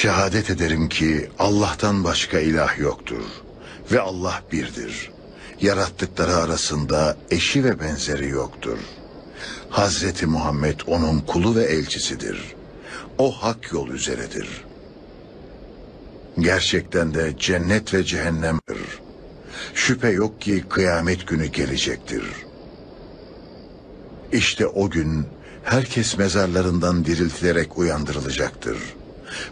Şehadet ederim ki Allah'tan başka ilah yoktur ve Allah birdir. Yarattıkları arasında eşi ve benzeri yoktur. Hazreti Muhammed onun kulu ve elçisidir. O hak yol üzeredir. Gerçekten de cennet ve cehennemdir. Şüphe yok ki kıyamet günü gelecektir. İşte o gün herkes mezarlarından diriltilerek uyandırılacaktır.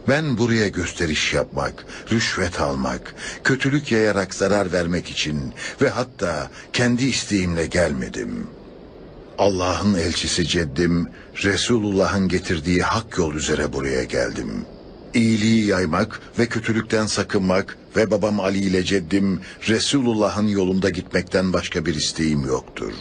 Ben buraya gösteriş yapmak, rüşvet almak, kötülük yayarak zarar vermek için ve hatta kendi isteğimle gelmedim. Allah'ın elçisi ceddim, Resulullah'ın getirdiği hak yol üzere buraya geldim. İyiliği yaymak ve kötülükten sakınmak ve babam Ali ile ceddim, Resulullah'ın yolunda gitmekten başka bir isteğim yoktur.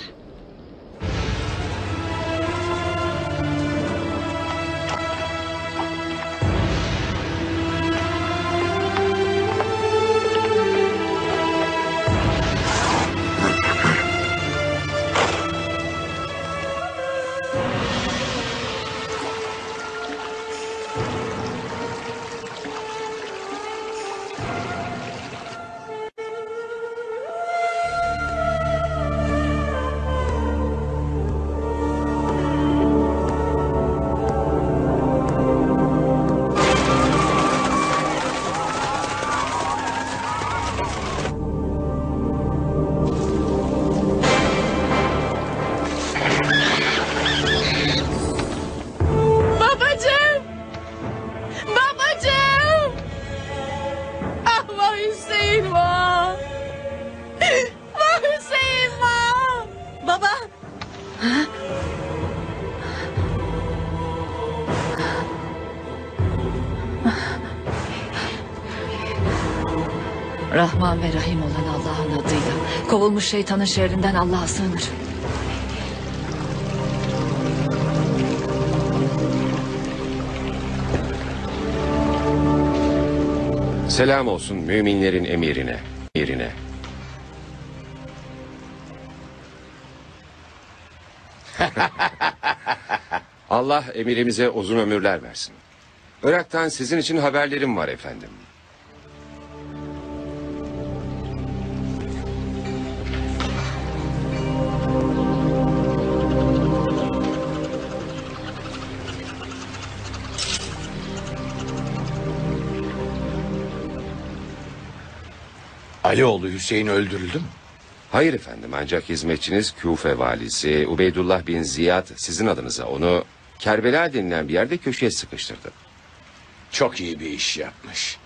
Şeytanın şerrinden Allah'a sığınır. Selam olsun müminlerin emirine, emirine. Allah emirimize uzun ömürler versin. Irak'tan sizin için haberlerim var efendim. Alioğlu Hüseyin öldürüldü mü? Hayır efendim ancak hizmetçiniz Küfe valisi Ubeydullah bin Ziyad sizin adınıza onu Kerbela denilen bir yerde köşeye sıkıştırdı. Çok iyi bir iş yapmış.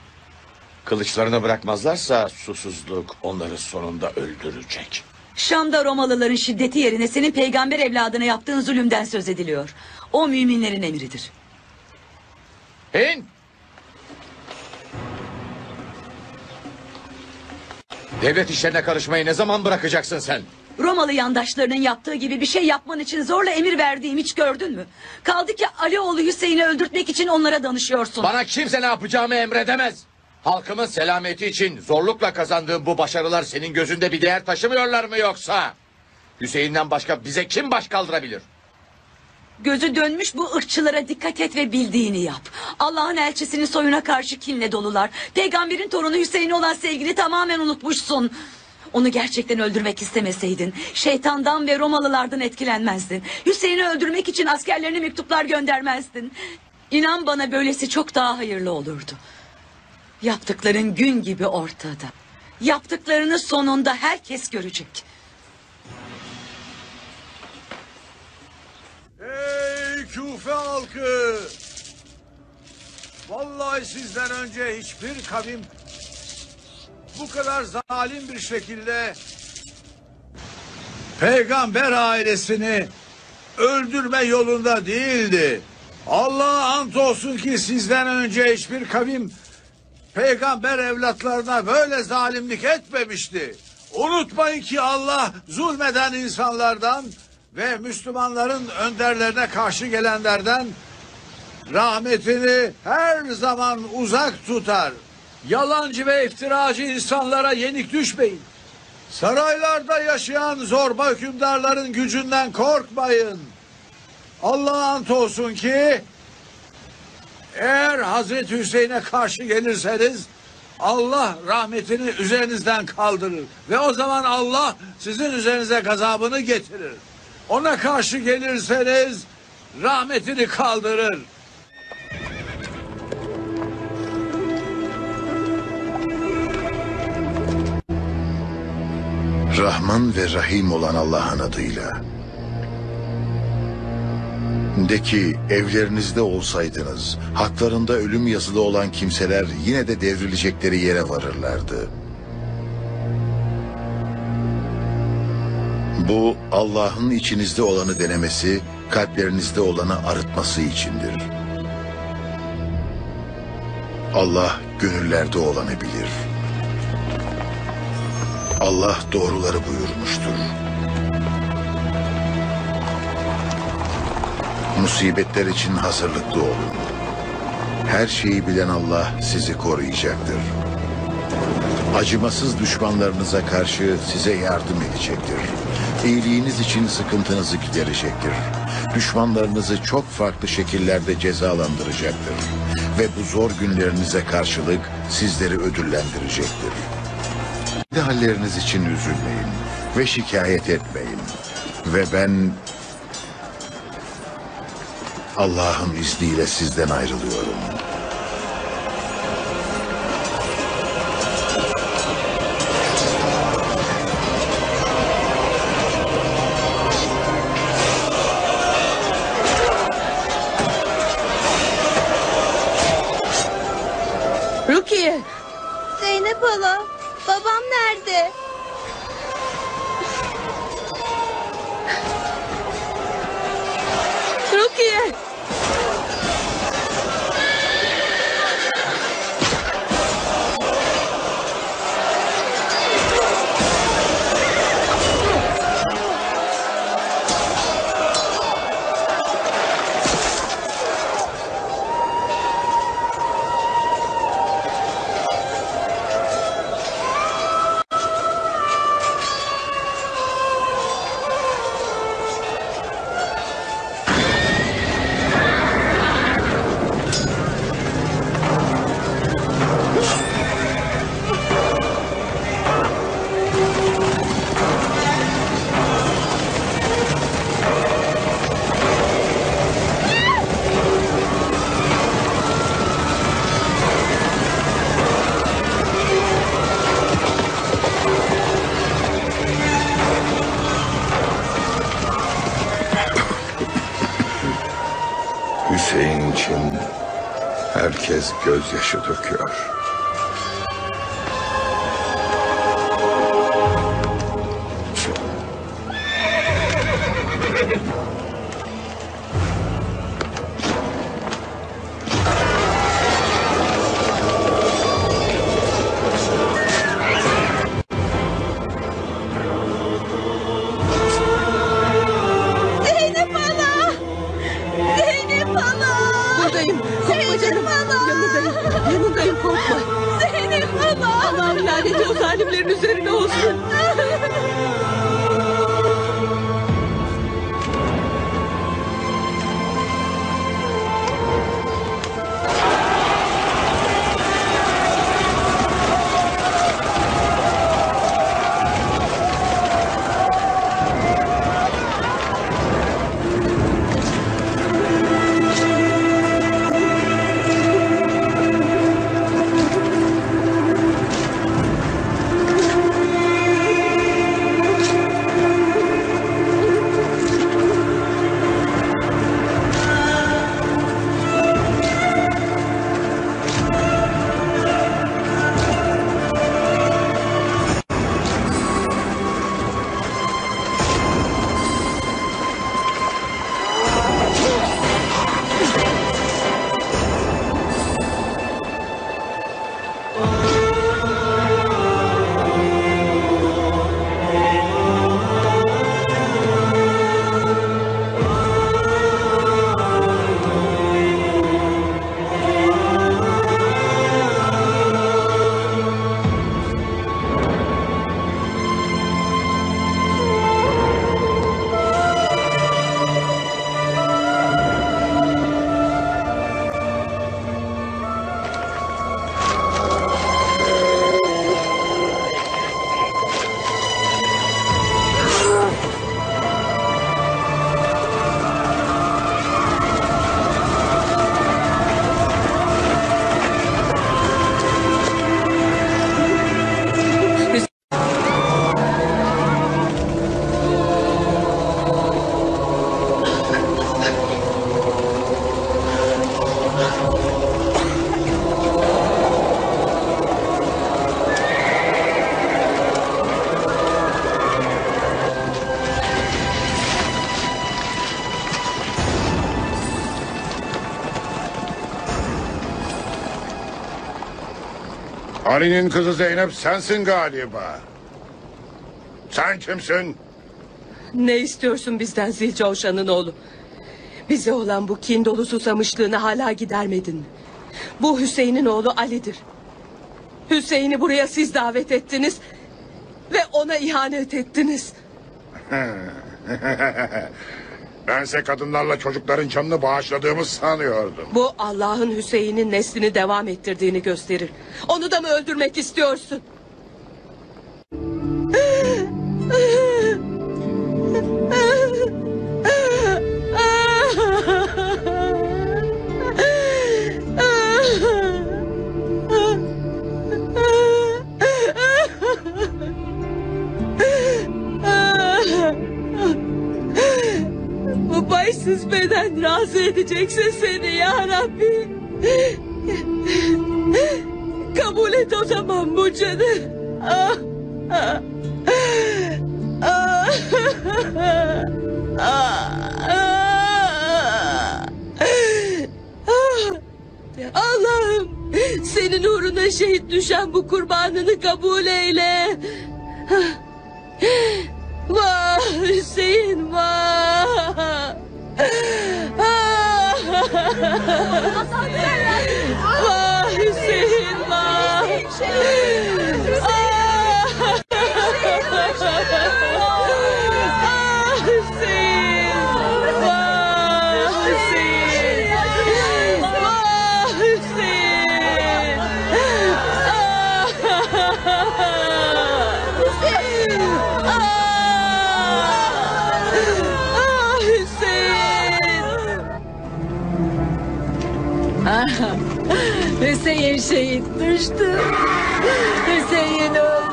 Kılıçlarını bırakmazlarsa susuzluk onları sonunda öldürecek. Şam'da Romalıların şiddeti yerine senin peygamber evladına yaptığın zulümden söz ediliyor. O müminlerin emridir. İn! Devlet işlerine karışmayı ne zaman bırakacaksın sen? Romalı yandaşlarının yaptığı gibi bir şey yapman için zorla emir verdiğim hiç gördün mü? Kaldı ki Alioğlu Hüseyin'i öldürtmek için onlara danışıyorsun. Bana kimse ne yapacağımı emredemez. Halkımın selameti için zorlukla kazandığım bu başarılar senin gözünde bir değer taşımıyorlar mı yoksa? Hüseyin'den başka bize kim baş kaldırabilir? Gözü dönmüş bu ırkçılara dikkat et ve bildiğini yap. Allah'ın elçisinin soyuna karşı kinle dolular. Peygamberin torunu Hüseyin'e olan sevgini tamamen unutmuşsun. Onu gerçekten öldürmek istemeseydin şeytandan ve Romalılardan etkilenmezdin. Hüseyin'i öldürmek için askerlerine mektuplar göndermezdin. İnan bana böylesi çok daha hayırlı olurdu. Yaptıkların gün gibi ortada. Yaptıklarını sonunda herkes görecek. Ey Küfe halkı! Vallahi sizden önce hiçbir kavim bu kadar zalim bir şekilde peygamber ailesini öldürme yolunda değildi. Allah'a ant olsun ki sizden önce hiçbir kavim peygamber evlatlarına böyle zalimlik etmemişti. Unutmayın ki Allah zulmeden insanlardan ve Müslümanların önderlerine karşı gelenlerden rahmetini her zaman uzak tutar. Yalancı ve iftiracı insanlara yenik düşmeyin. Saraylarda yaşayan zorba hükümdarların gücünden korkmayın. Allah'a ant olsun ki Eğer Hazreti Hüseyin'e karşı gelirseniz Allah rahmetini üzerinizden kaldırır. Ve o zaman Allah sizin üzerinize gazabını getirir. Ona karşı gelirseniz rahmetini kaldırır. Rahman ve Rahim olan Allah'ın adıyla. De ki evlerinizde olsaydınız, haklarında ölüm yazılı olan kimseler yine de devrilecekleri yere varırlardı. Bu Allah'ın içinizde olanı denemesi, kalplerinizde olanı arıtması içindir. Allah gönüllerde olanı bilir. Allah doğruları buyurmuştur. Musibetler için hazırlıklı olun. Her şeyi bilen Allah sizi koruyacaktır. Acımasız düşmanlarınıza karşı size yardım edecektir. İyiliğiniz için sıkıntınızı giderecektir. Düşmanlarınızı çok farklı şekillerde cezalandıracaktır. Ve bu zor günlerinize karşılık sizleri ödüllendirecektir. Kendi halleriniz için üzülmeyin ve şikayet etmeyin. Ve ben Allah'ın izniyle sizden ayrılıyorum. Ali'nin kızı Zeynep sensin galiba. Sen kimsin? Ne istiyorsun bizden Zilcavşan'ın oğlu? Bize olan bu kin dolu susamışlığını hala gidermedin mi? Bu Hüseyin'in oğlu Ali'dir. Hüseyin'i buraya siz davet ettiniz ve ona ihanet ettiniz. Bense kadınlarla çocukların canını bağışladığımı sanıyordum. Bu Allah'ın Hüseyin'in neslini devam ettirdiğini gösterir. Onu da mı öldürmek istiyorsun? Beden razı edecekse seni ya Rabbi. Kabul et o zaman bu canı. Ah, ah, ah, ah, ah. Allah'ım senin uğruna şehit düşen bu kurbanını kabul eyle. Vah Hüseyin vah. Vah Hüseyin vah. Ah Hüseyin şehit düştü. Hüseyin öldü.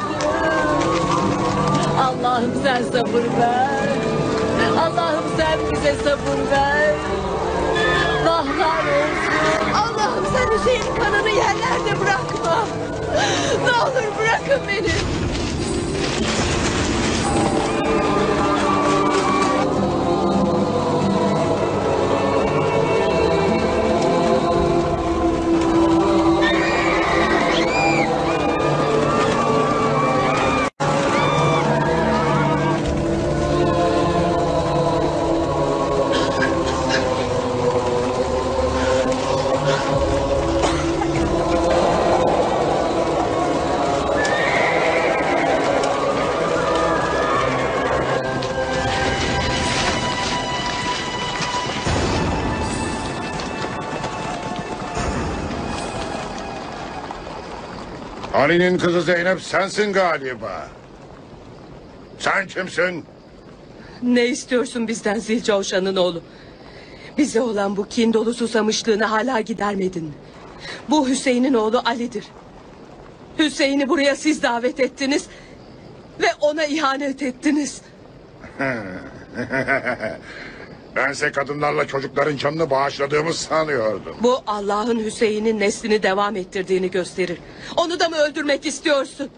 Allah'ım sen sabır ver. Allah'ım sen bize sabır ver. Vahlar olsun. Allah'ım sen Hüseyin'in kanını yerlerde bırakma. Ne olur bırakın beni. Ali'nin kızı Zeynep sensin galiba. Sen kimsin? Ne istiyorsun bizden Zilcavşan'ın oğlu? Bize olan bu kin dolu susamışlığını hala gidermedin? Bu Hüseyin'in oğlu Ali'dir. Hüseyin'i buraya siz davet ettiniz ve ona ihanet ettiniz. Bense kadınlarla çocukların canını bağışladığımı sanıyordum. Bu Allah'ın Hüseyin'in neslini devam ettirdiğini gösterir. Onu da mı öldürmek istiyorsun?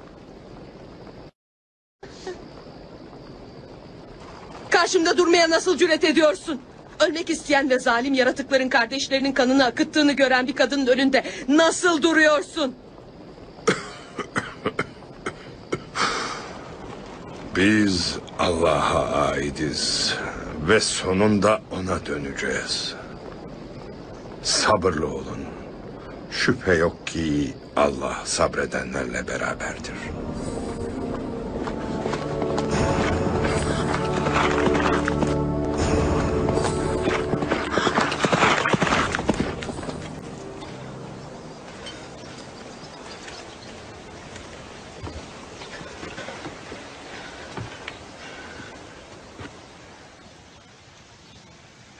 Karşımda durmaya nasıl cüret ediyorsun? Ölmek isteyen ve zalim yaratıkların kardeşlerinin kanını akıttığını gören bir kadının önünde nasıl duruyorsun? Biz Allah'a aidiz ve sonunda ona döneceğiz. Sabırlı olun. Şüphe yok ki Allah sabredenlerle beraberdir.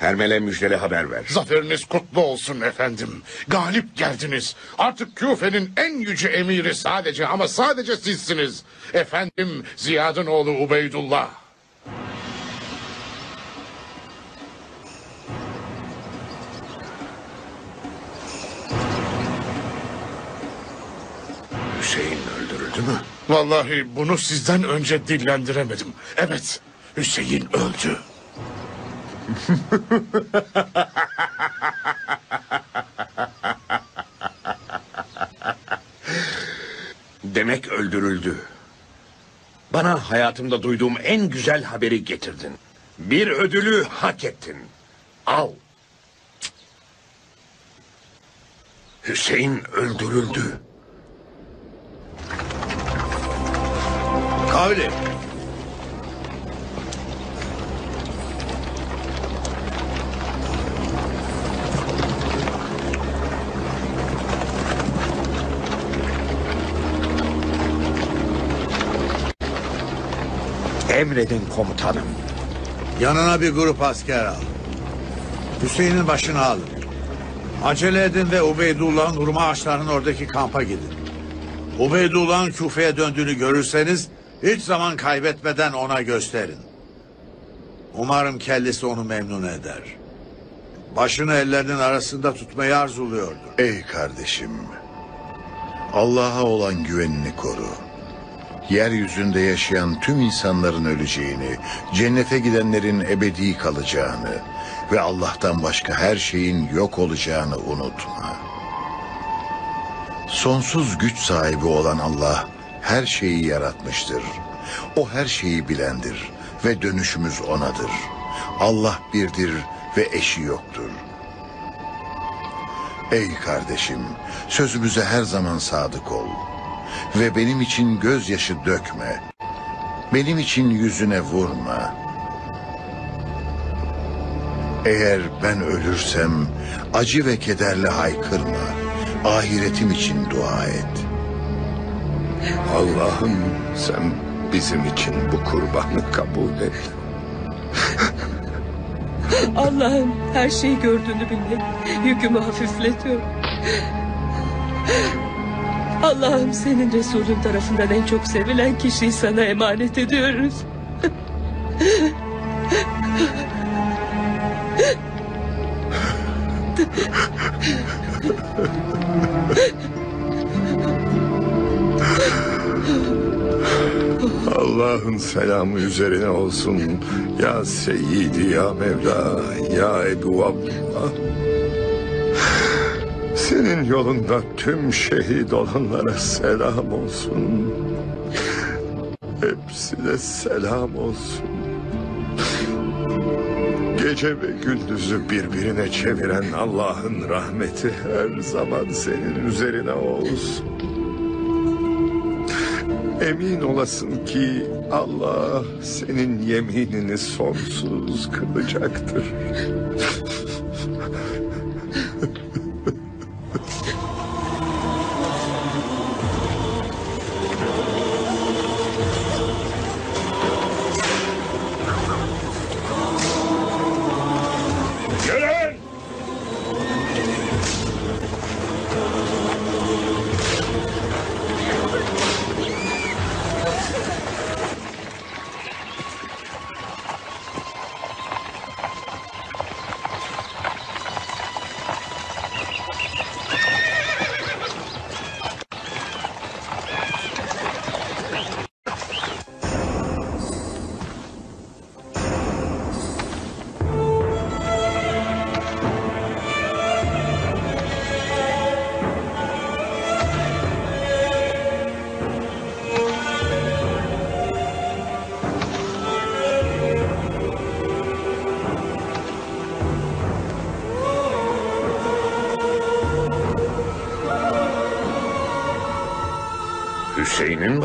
Hermel'e müjdeli haber ver. Zaferiniz kutlu olsun efendim. Galip geldiniz. Artık Küfe'nin en yüce emiri sadece ama sadece sizsiniz. Efendim Ziyad'ın oğlu Ubeydullah. Hüseyin öldürüldü mü? Vallahi bunu sizden önce dillendiremedim. Evet, Hüseyin öldü. öldürüldü. Bana hayatımda duyduğum en güzel haberi getirdin. Bir ödülü hak ettin. Al. Hüseyin öldürüldü. Kavli. Emredin komutanım. Yanına bir grup asker al. Hüseyin'in başını alın. Acele edin ve Ubeydullah'ın hurma ağaçlarının oradaki kampa gidin. Ubeydullah'ın Küfe'ye döndüğünü görürseniz hiç zaman kaybetmeden ona gösterin. Umarım kellesi onu memnun eder. Başını ellerinin arasında tutmayı arzuluyordu. Ey kardeşim, Allah'a olan güvenini koru. Yeryüzünde yaşayan tüm insanların öleceğini, cennete gidenlerin ebedi kalacağını ve Allah'tan başka her şeyin yok olacağını unutma. Sonsuz güç sahibi olan Allah her şeyi yaratmıştır. O her şeyi bilendir ve dönüşümüz onadır. Allah birdir ve eşi yoktur. Ey kardeşim, sözümüze her zaman sadık ol. Ve benim için gözyaşı dökme. Benim için yüzüne vurma. Eğer ben ölürsem acı ve kederle haykırma. Ahiretim için dua et. Allah'ım sen bizim için bu kurbanı kabul et. Allah'ım her şeyi gördüğünü bilmek yükümü hafifletiyor. Allah'ım senin Resulün tarafından en çok sevilen kişiyi sana emanet ediyoruz. Allah'ın selamı üzerine olsun. Ya Seyyidi ya Mevla ya Ebu Abdullah. Senin yolunda tüm şehit olanlara selam olsun. Hepsine selam olsun. Gece ve gündüzü birbirine çeviren Allah'ın rahmeti her zaman senin üzerine olsun. Emin olasın ki Allah senin yeminini sonsuz kılacaktır.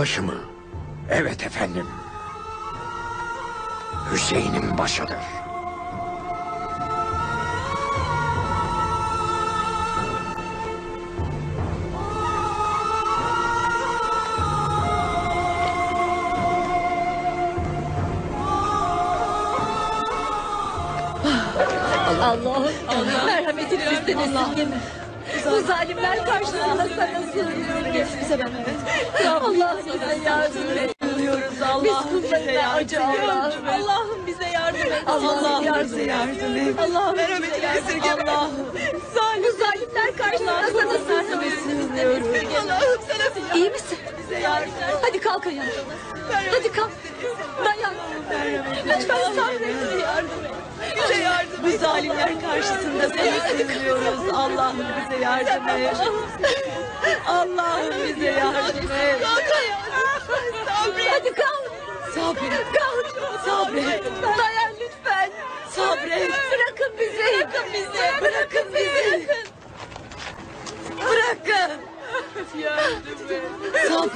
Başı mı? Evet efendim. Hüseyin'in başıdır. Allah'ım merhametini bizden esirgeme. Bu zalimler karşısında sana sığınıyoruz. Bize ben evet. Allah'ım bize yardım et. Allah'ım bize acı Allah'ım. Allah'ım bize yardım et. Allah'ım bize yardım et. Allah'ım merhametini esirgeme. Allah'ım. Zalim. Bu zalimler karşısında sana sığınıyoruz. Allah'ım sana İyi misin? Bize yardım et. Hadi kalk ayağa. Hadi kalk. Lütfen sabret. Yardım et. Bize yardım. Bu zalimler karşısında sana sığınıyoruz. Allah'ım bize yardım et. Allah'ım bize yardım et. Ayağa. Hadi kalk. Sabret. Kalk. Sabret. Dayan lütfen. Sabret. Bırakın bizi. Bırakın bizi. Bırakın bizi. Bırakın.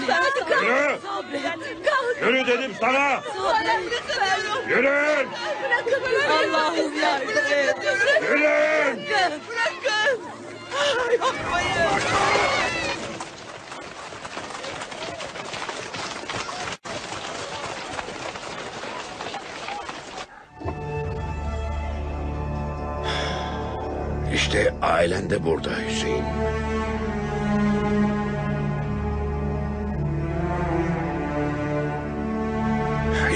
Hadi kalk. Yürü! Yürü dedim sana! Bizi. Allah'ım yardım et. Yürüyün! Bırakın. İşte ailen de burada Hüseyin.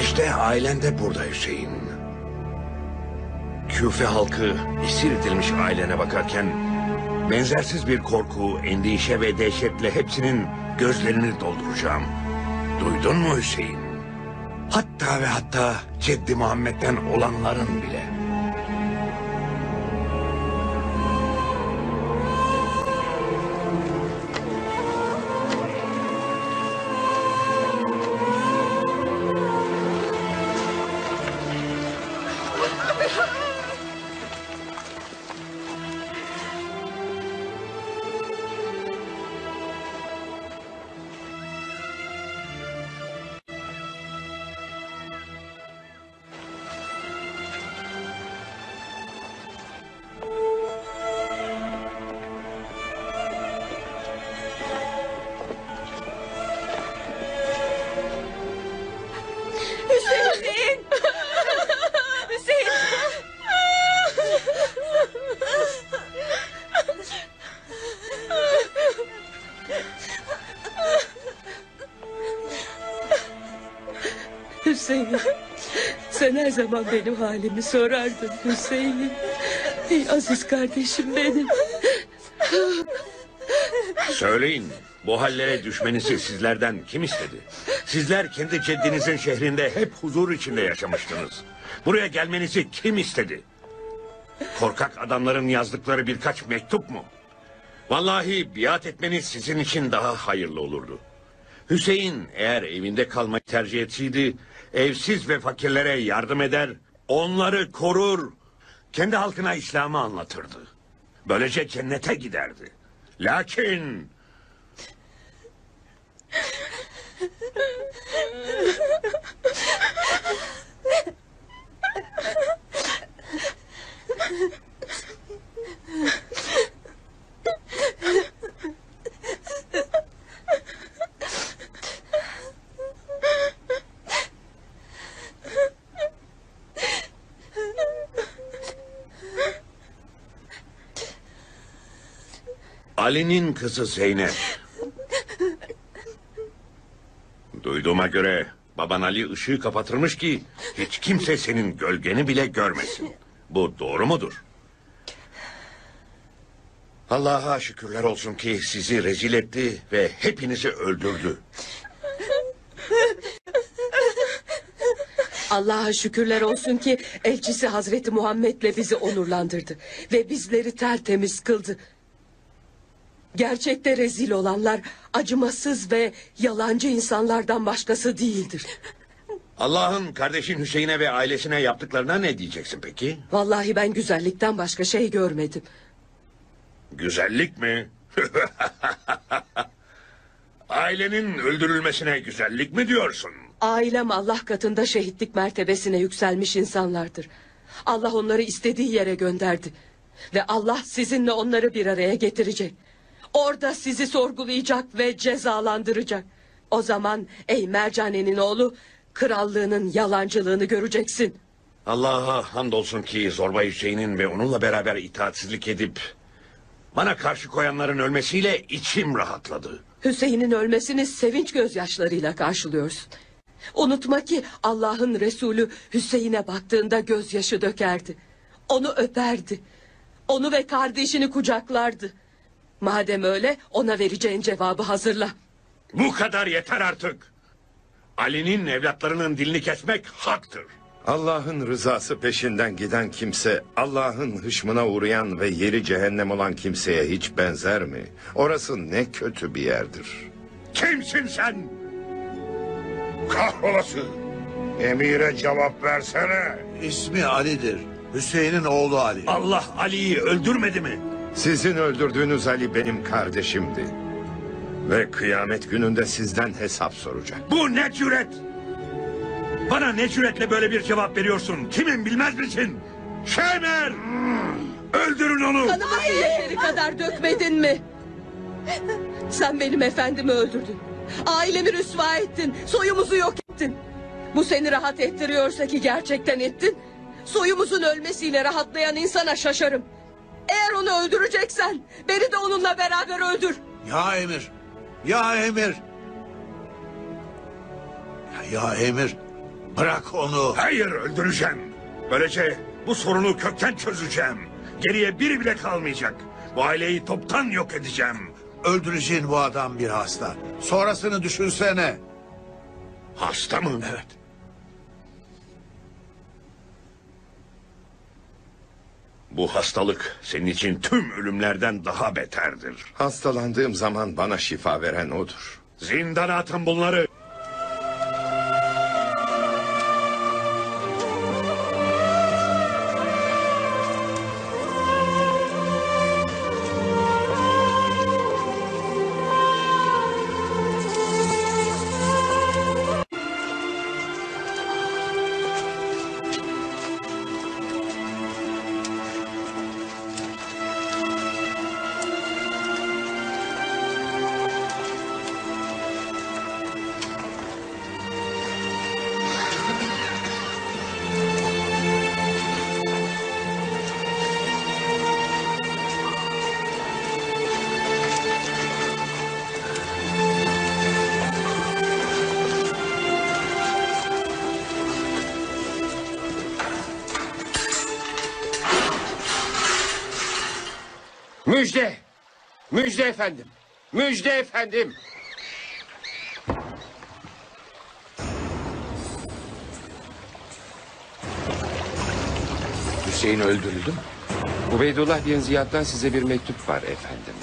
İşte ailen de burada Hüseyin. Küfe halkı esir edilmiş ailene bakarken benzersiz bir korku, endişe ve dehşetle hepsinin gözlerini dolduracağım. Duydun mu Hüseyin? Hatta ve hatta Ceddi Muhammed'den olanların bile. Zaman benim halimi sorardın Hüseyin. Ey aziz kardeşim benim. Söyleyin bu hallere düşmenizi sizlerden kim istedi? Sizler kendi ceddinizin şehrinde hep huzur içinde yaşamıştınız. Buraya gelmenizi kim istedi? Korkak adamların yazdıkları birkaç mektup mu? Vallahi biat etmeniz sizin için daha hayırlı olurdu. Hüseyin eğer evinde kalmayı tercih etseydi... ...evsiz ve fakirlere yardım eder... ...onları korur... ...kendi halkına İslam'ı anlatırdı. Böylece cennete giderdi. Lakin... Ali'nin kızı Zeynep. Duyduğuma göre baban Ali ışığı kapatırmış ki hiç kimse senin gölgeni bile görmesin. Bu doğru mudur? Allah'a şükürler olsun ki sizi rezil etti ve hepinizi öldürdü. Allah'a şükürler olsun ki elçisi Hazreti Muhammed'le bizi onurlandırdı. Ve bizleri tertemiz kıldı. Gerçekte rezil olanlar acımasız ve yalancı insanlardan başkası değildir. Allah'ın kardeşin Hüseyin'e ve ailesine yaptıklarına ne diyeceksin peki? Vallahi ben güzellikten başka şey görmedim. Güzellik mi? Ailenin öldürülmesine güzellik mi diyorsun? Ailem Allah katında şehitlik mertebesine yükselmiş insanlardır. Allah onları istediği yere gönderdi. Ve Allah sizinle onları bir araya getirecek. Orada sizi sorgulayacak ve cezalandıracak. O zaman ey Mercane'nin oğlu krallığının yalancılığını göreceksin. Allah'a hamdolsun ki Zorba Hüseyin'in ve onunla beraber itaatsizlik edip... ...bana karşı koyanların ölmesiyle içim rahatladı. Hüseyin'in ölmesini sevinç gözyaşlarıyla karşılıyorsun. Unutma ki Allah'ın Resulü Hüseyin'e baktığında gözyaşı dökerdi. Onu öperdi. Onu ve kardeşini kucaklardı. Madem öyle ona vereceğin cevabı hazırla. Bu kadar yeter artık. Ali'nin evlatlarının dilini kesmek haktır. Allah'ın rızası peşinden giden kimse, Allah'ın hışmına uğrayan ve yeri cehennem olan kimseye hiç benzer mi? Orası ne kötü bir yerdir. Kimsin sen? kahrolası. Emire cevap versene. İsmi Ali'dir. Hüseyin'in oğlu Ali. Allah Ali'yi öldürmedi mi? Sizin öldürdüğünüz Ali benim kardeşimdi. Ve kıyamet gününde sizden hesap soracak. Bu ne cüret? Bana ne cüretle böyle bir cevap veriyorsun? Kimim bilmez misin? Şemer! Öldürün onu! Kanımızı yeteri kadar dökmedin mi? Sen benim efendimi öldürdün. Ailemi rüsva ettin. Soyumuzu yok ettin. Bu seni rahat ettiriyorsa ki gerçekten ettin. Soyumuzun ölmesiyle rahatlayan insana şaşarım. Eğer onu öldüreceksen beni de onunla beraber öldür. Ya emir. Ya emir. Ya, ya emir. Bırak onu. Hayır öldüreceğim. Böylece bu sorunu kökten çözeceğim. Geriye biri bile kalmayacak. Bu aileyi toptan yok edeceğim. Öldüreceğin bu adam bir hasta. Sonrasını düşünsene. Hasta mı? Evet. Bu hastalık senin için tüm ölümlerden daha beterdir. Hastalandığım zaman bana şifa veren odur. Zindana atın bunları. Efendim! Müjde efendim! Hüseyin öldürüldü mü? Ubeydullah bin Ziyad'dan size bir mektup var efendim.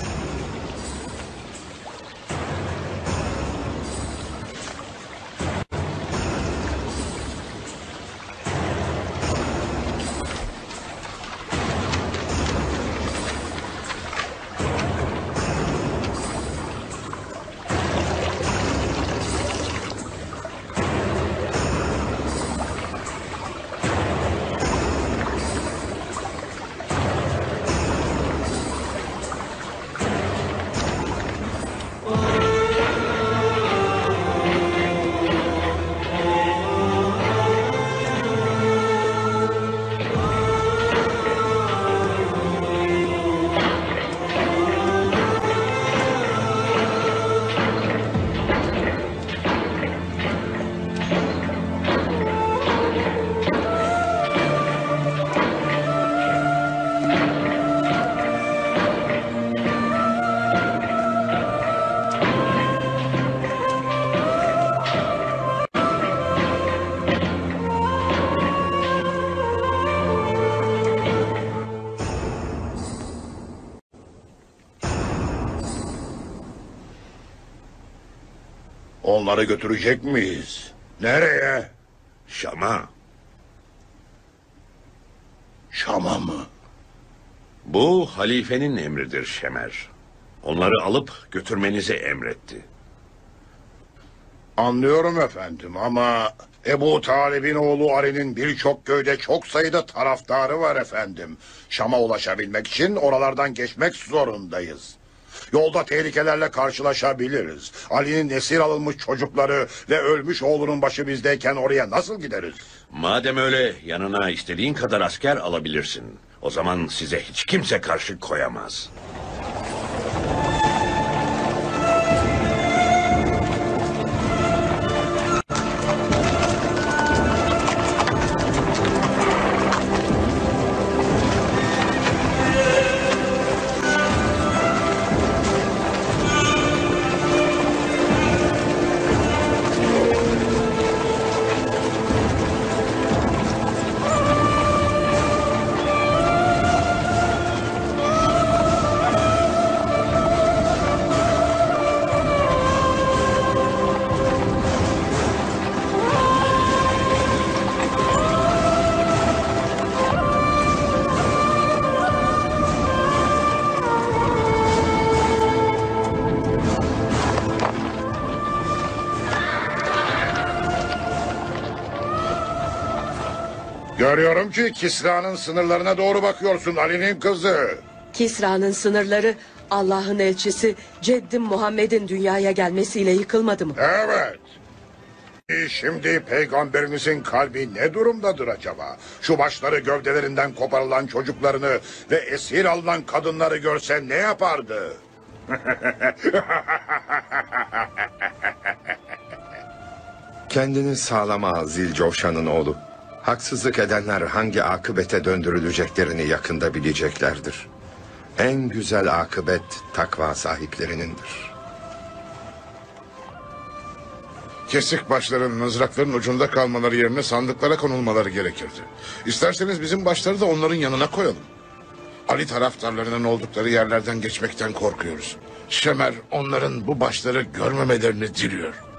Onları götürecek miyiz? Nereye? Şam'a. Şam'a mı? Bu halifenin emridir Şemer. Onları alıp götürmenizi emretti. Anlıyorum efendim ama Ebu Talib'in oğlu Ali'nin birçok köyde çok sayıda taraftarı var efendim. Şam'a ulaşabilmek için oralardan geçmek zorundayız. Yolda tehlikelerle karşılaşabiliriz. Ali'nin esir alınmış çocukları ve ölmüş oğlunun başı bizdeyken oraya nasıl gideriz? Madem öyle yanına istediğin kadar asker alabilirsin. O zaman size hiç kimse karşı koyamaz. Ki Kisra'nın sınırlarına doğru bakıyorsun Ali'nin kızı. Kisra'nın sınırları Allah'ın elçisi Ceddim Muhammed'in dünyaya gelmesiyle yıkılmadı mı? Evet. E, Şimdi peygamberinizin kalbi ne durumdadır acaba? Şu başları gövdelerinden koparılan çocuklarını ve esir alınan kadınları görse ne yapardı? Kendini sağlama Zilcovşan'ın oğlu. Haksızlık edenler hangi akıbete döndürüleceklerini yakında bileceklerdir. En güzel akıbet takva sahiplerinindir. Kesik başların mızrakların ucunda kalmaları yerine sandıklara konulmaları gerekirdi. İsterseniz bizim başları da onların yanına koyalım. Ali taraftarlarının oldukları yerlerden geçmekten korkuyoruz. Şemer onların bu başları görmemelerini diliyor.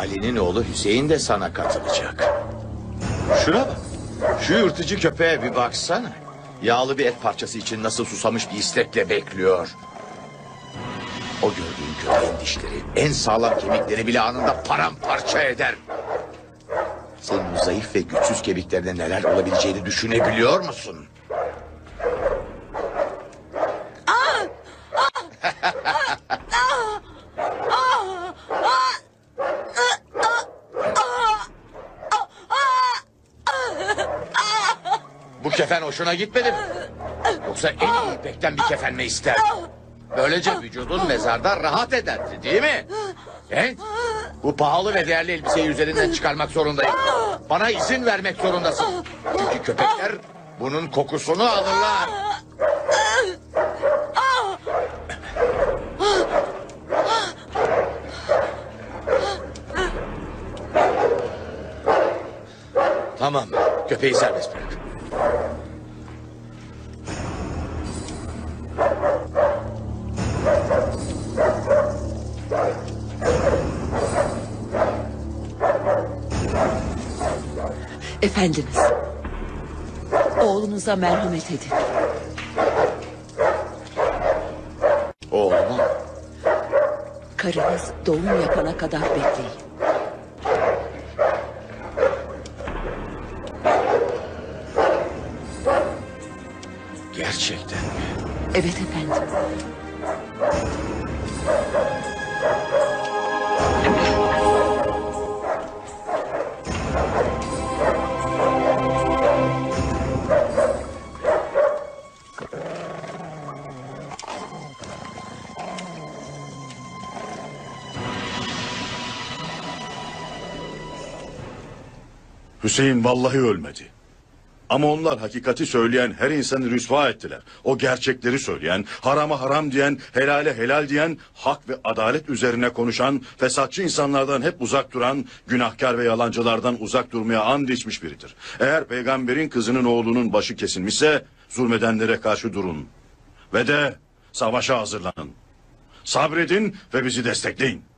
Ali'nin oğlu Hüseyin de sana katılacak. Şuna bak. Şu yırtıcı köpeğe bir baksana. Yağlı bir et parçası için nasıl susamış bir istekle bekliyor. O gördüğün köpeğin dişleri en sağlam kemikleri bile anında paramparça eder. Senin o zayıf ve güçsüz kemiklerinde neler olabileceğini düşünebiliyor musun? Bu kefen hoşuna gitmedi? Yoksa en iyi ipekten bir kefen mi isterdin? Böylece vücudun mezarda rahat ederdi değil mi? He? Bu pahalı ve değerli elbiseyi üzerinden çıkarmak zorundayım. Bana izin vermek zorundasın. Çünkü köpekler bunun kokusunu alırlar. Tamam, köpeği serbest bırak. Efendimiz. Oğlunuza merhamet edin. Oğlum, Karınız doğum yapana kadar bekleyin. Hüseyin vallahi ölmedi. Ama onlar hakikati söyleyen her insanı rüsva ettiler. O gerçekleri söyleyen, harama haram diyen, helale helal diyen, hak ve adalet üzerine konuşan, fesatçı insanlardan hep uzak duran, günahkar ve yalancılardan uzak durmaya and içmiş biridir. Eğer peygamberin kızının oğlunun başı kesilmişse, zulmedenlere karşı durun. Ve de savaşa hazırlanın. Sabredin ve bizi destekleyin.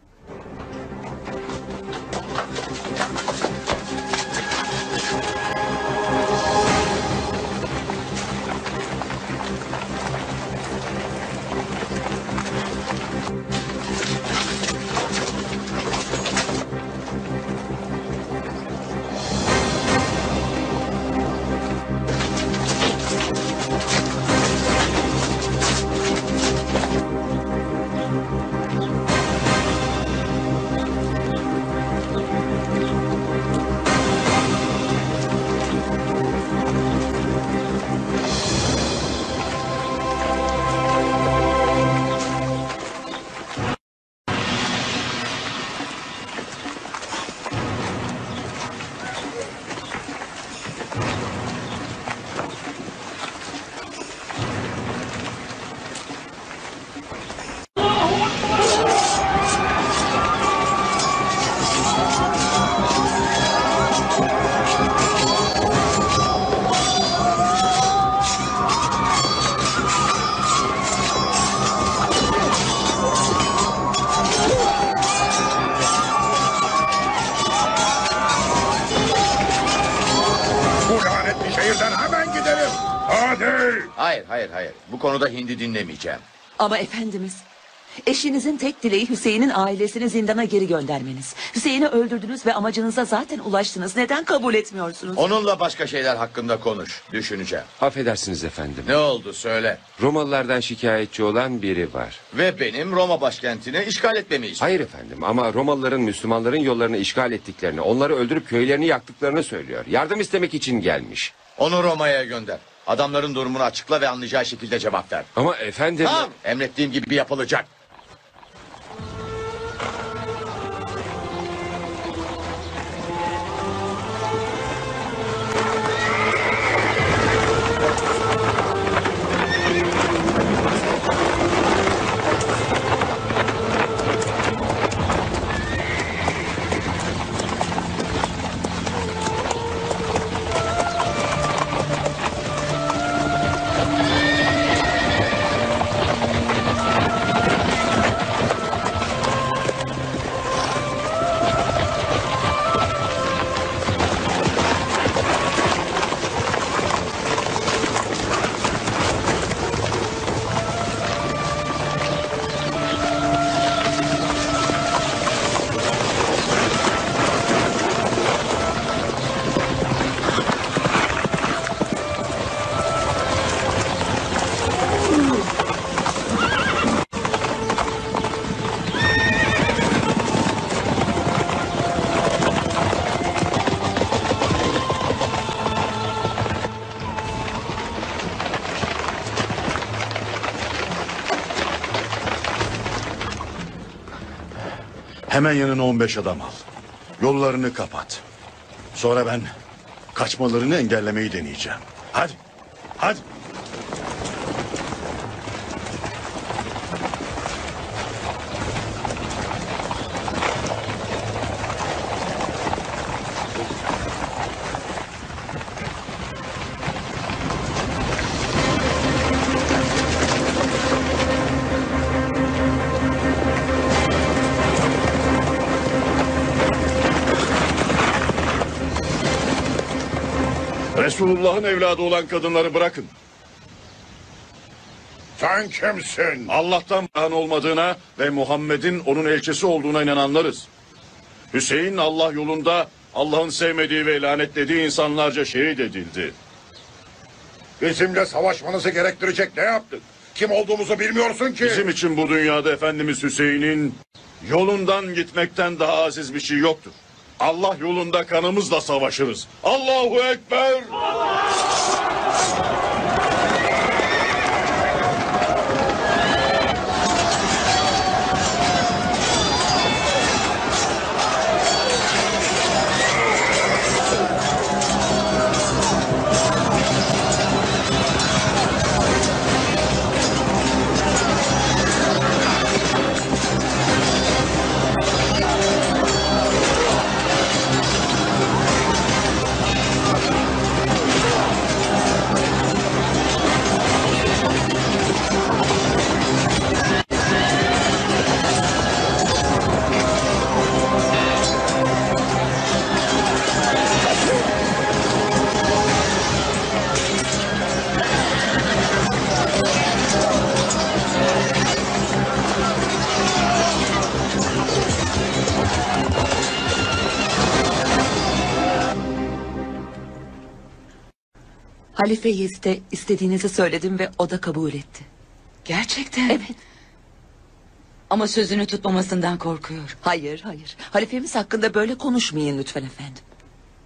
Hayır hayır hayır. Bu konuda hindi dinlemeyeceğim. Ama efendimiz, eşinizin tek dileği Hüseyin'in ailesini zindana geri göndermeniz. Hüseyin'i öldürdünüz ve amacınıza zaten ulaştınız. Neden kabul etmiyorsunuz? Onunla başka şeyler hakkında konuş. Düşüneceğim. Affedersiniz efendim. Ne oldu söyle. Romalılardan şikayetçi olan biri var. Ve benim Roma başkentini işgal etmemi istiyor. Hayır efendim ama Romalıların Müslümanların yollarını işgal ettiklerini, onları öldürüp köylerini yaktıklarını söylüyor. Yardım istemek için gelmiş. Onu Roma'ya gönder. Adamların durumunu açıkla ve anlayacağı şekilde cevap ver. Ama efendim... Tamam. Emrettiğim gibi yapılacak. Hemen yanına 15 adam al. Yollarını kapat. Sonra ben kaçmalarını engellemeyi deneyeceğim. Resulullah'ın evladı olan kadınları bırakın. Sen kimsin? Allah'tan bahan olmadığına ve Muhammed'in onun elçisi olduğuna inananlarız. Hüseyin Allah yolunda Allah'ın sevmediği ve lanetlediği insanlarca şehit edildi. Bizimle savaşmanızı gerektirecek ne yaptık? Kim olduğumuzu bilmiyorsun ki. Bizim için bu dünyada Efendimiz Hüseyin'in yolundan gitmekten daha aziz bir şey yoktur. Allah yolunda kanımızla savaşırız. Allahu Ekber! Halife Yezid'e istediğinizi söyledim ve o da kabul etti. Gerçekten. Evet. Ama sözünü tutmamasından korkuyor. Hayır, hayır. Halifemiz hakkında böyle konuşmayın lütfen efendim.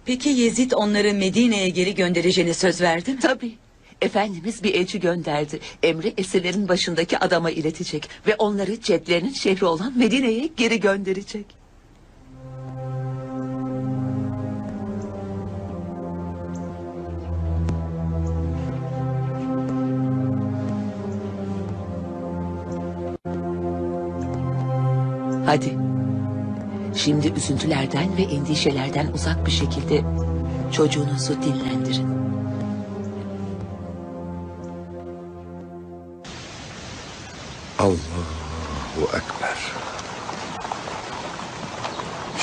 Peki Yezid onları Medine'ye geri göndereceğine söz verdi mi? Tabii. Efendimiz bir elçi gönderdi. Emri esirlerin başındaki adama iletecek. Ve onları cedlerinin şehri olan Medine'ye geri gönderecek. Hadi. Şimdi üzüntülerden ve endişelerden uzak bir şekilde çocuğunuzu dinlendirin. Allahu Ekber.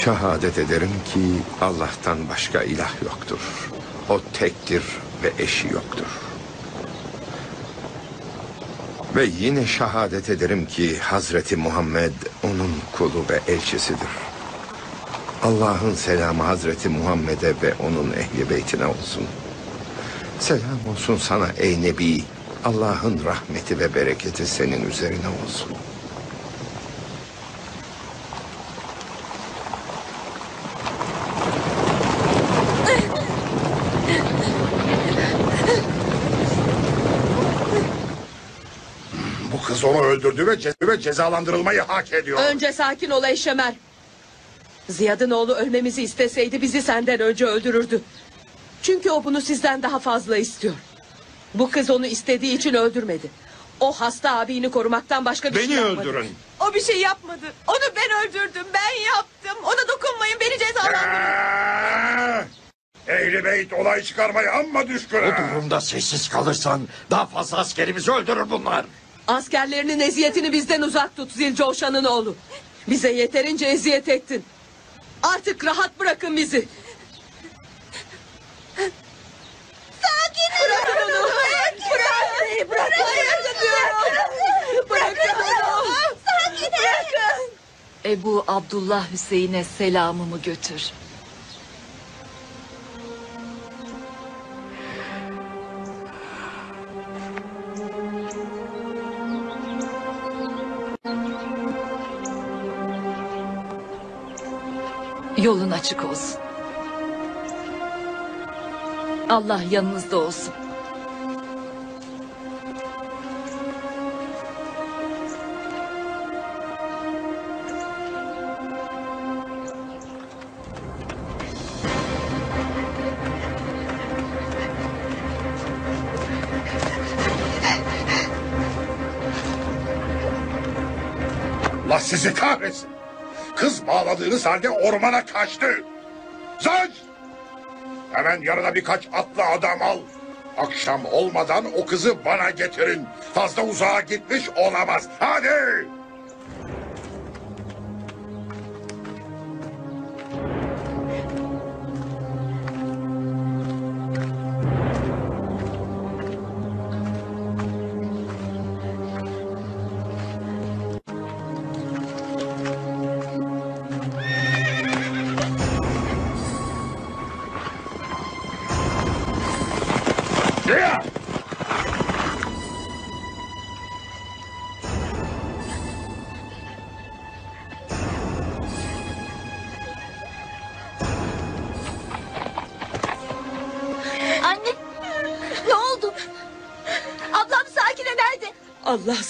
Şehadet ederim ki Allah'tan başka ilah yoktur. O tektir ve eşi yoktur. Ve yine şehadet ederim ki Hazreti Muhammed onun kulu ve elçisidir. Allah'ın selamı Hazreti Muhammed'e ve onun ehli beytine olsun. Selam olsun sana ey Nebi. Allah'ın rahmeti ve bereketi senin üzerine olsun. Bu kız onu öldürdü ve, ce- ve cezalandırılmayı hak ediyor. Önce sakin ol Eşemer. Ziyad'ın oğlu ölmemizi isteseydi bizi senden önce öldürürdü. Çünkü o bunu sizden daha fazla istiyor. Bu kız onu istediği için öldürmedi. O hasta abini korumaktan başka bir şey Beni yapmadı. öldürün. O bir şey yapmadı. Onu ben öldürdüm. Ben yaptım. Ona dokunmayın. Beni cezalandırın. Ehli beyt olay çıkarmaya amma düşkün. Bu durumda sessiz kalırsan daha fazla askerimizi öldürür bunlar. Askerlerinin eziyetini bizden uzak tut Zilcoşan'ın oğlu. Bize yeterince eziyet ettin. Artık rahat bırakın bizi. Sakin Bırakın onu. Bırakın. Bırakın. Bırakın. Bırakın. Sakin Bırakın. Ebu Abdullah Hüseyin'e selamımı götür. Yolun açık olsun. Allah yanınızda olsun. Allah sizi kahretsin. Kız bağladığınız halde ormana kaçtı. Zaç! Hemen yanına birkaç atlı adam al. Akşam olmadan o kızı bana getirin. Fazla uzağa gitmiş olamaz. Hadi!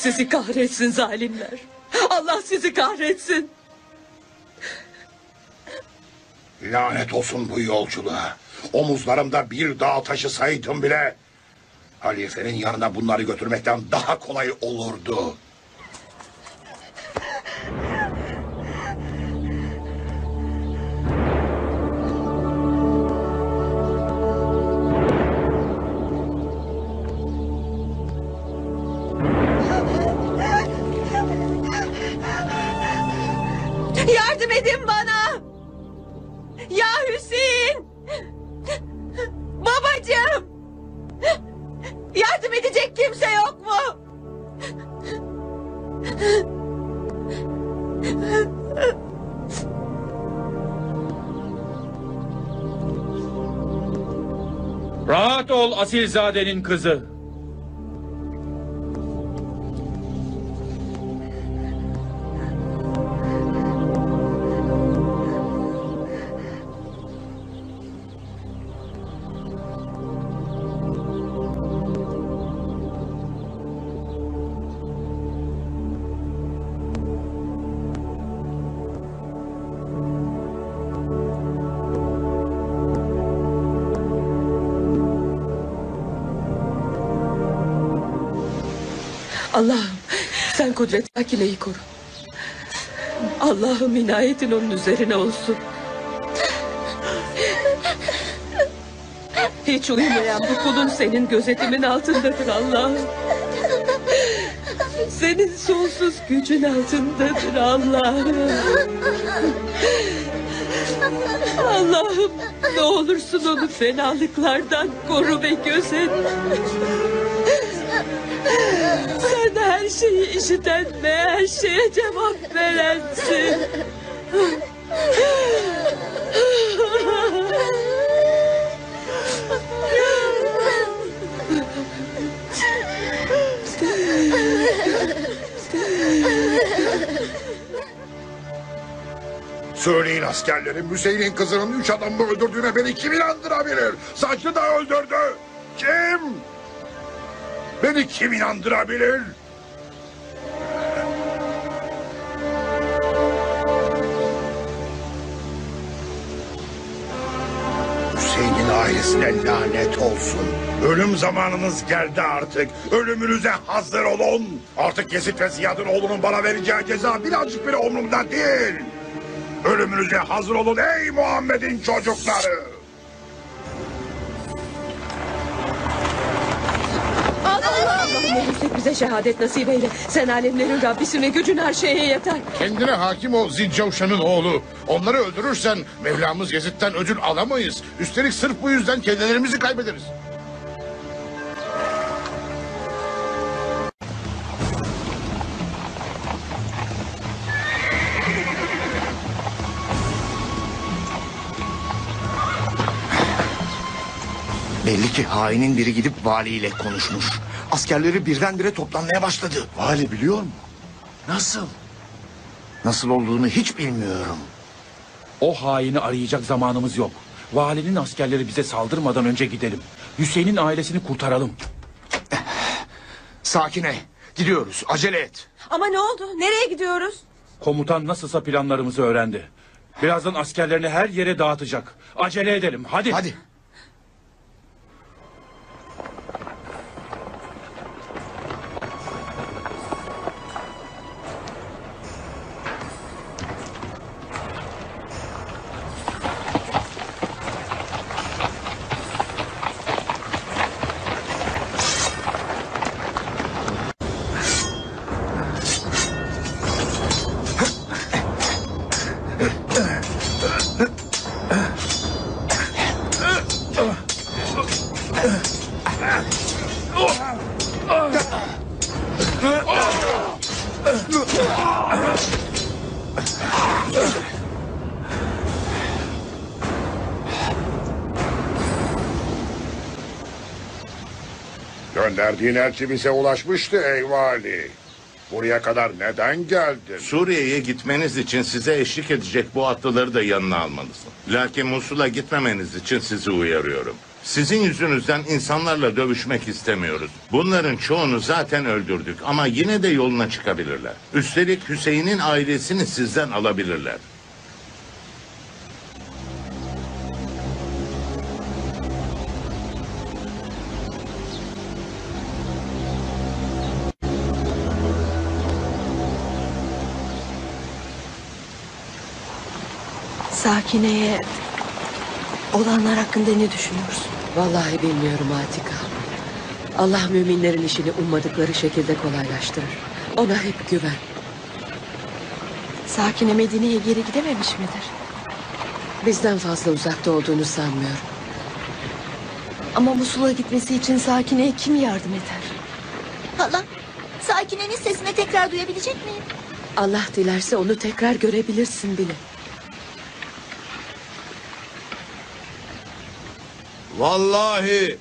Sizi kahretsin zalimler. Allah sizi kahretsin. Lanet olsun bu yolculuğa. Omuzlarımda bir dağ taşısaydım bile... ...halifenin yanına bunları götürmekten daha kolay olurdu. Ol asilzadenin kızı. Akile'yi koru. Allah'ım inayetin onun üzerine olsun. Hiç uyumayan bu kulun senin gözetimin altındadır Allah'ım. Senin sonsuz gücün altındadır Allah'ım. Allah'ım ne olursun onu fenalıklardan koru ve gözet. Her şeyi işiten ve her şeye cevap verensin. Söyleyin askerlerim Hüseyin'in kızının üç adamını öldürdüğüne beni kim inandırabilir? Saçlı da öldürdü. Kim? Beni kim inandırabilir? Ailesine lanet olsun. Ölüm zamanınız geldi artık. Ölümünüze hazır olun. Artık Yezid ve Ziyad'ın oğlunun bana vereceği ceza birazcık bile umurumda değil. Ölümünüze hazır olun ey Muhammed'in çocukları. Allah'ım ne yüksek bize şehadet nasip eyle. Sen alemlerin Rabbisin ve gücün her şeye yeter. Kendine hakim ol Zilcavşan'ın oğlu. Onları öldürürsen Mevlamız Yezid'den ödül alamayız. Üstelik sırf bu yüzden kendilerimizi kaybederiz. Belli ki hainin biri gidip valiyle konuşmuş. Askerleri birdenbire toplanmaya başladı. Vali biliyor mu? Nasıl? Nasıl olduğunu hiç bilmiyorum. O haini arayacak zamanımız yok. Valinin askerleri bize saldırmadan önce gidelim. Hüseyin'in ailesini kurtaralım. Sakine, gidiyoruz. Acele et. Ama ne oldu? Nereye gidiyoruz? Komutan nasılsa planlarımızı öğrendi. Birazdan askerlerini her yere dağıtacak. Acele edelim hadi. Hadi. Elçi bize ulaşmıştı ey vali. Buraya kadar neden geldin? Suriye'ye gitmeniz için size eşlik edecek bu atlıları da yanına almalısın. Lakin Musul'a gitmemeniz için sizi uyarıyorum. Sizin yüzünüzden insanlarla dövüşmek istemiyoruz. Bunların çoğunu zaten öldürdük ama yine de yoluna çıkabilirler. Üstelik Hüseyin'in ailesini sizden alabilirler. Sakine'ye olanlar hakkında ne düşünüyorsun? Vallahi bilmiyorum Atika. Allah müminlerin işini ummadıkları şekilde kolaylaştırır. Ona hep güven. Sakine Medine'ye geri gidememiş midir? Bizden fazla uzakta olduğunu sanmıyorum. Ama Musul'a gitmesi için Sakine'ye kim yardım eder? Hala, Sakine'nin sesini tekrar duyabilecek miyim? Allah dilerse onu tekrar görebilirsin bile. Vallahi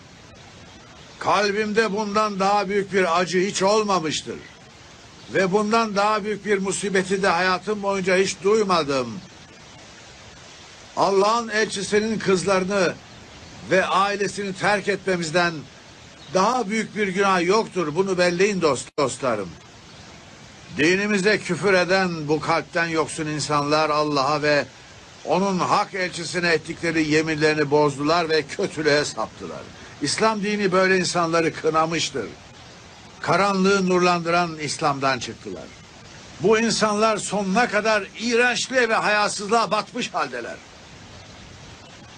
kalbimde bundan daha büyük bir acı hiç olmamıştır. Ve bundan daha büyük bir musibeti de hayatım boyunca hiç duymadım. Allah'ın elçisinin kızlarını ve ailesini terk etmemizden daha büyük bir günah yoktur. Bunu belleyin dost, dostlarım. Dinimize küfür eden bu kalpten yoksun insanlar Allah'a ve onun hak elçisine ettikleri yeminlerini bozdular ve kötülüğe saptılar. İslam dini böyle insanları kınamıştır. Karanlığı nurlandıran İslam'dan çıktılar. Bu insanlar sonuna kadar iğrençliğe ve hayasızlığa batmış haldeler.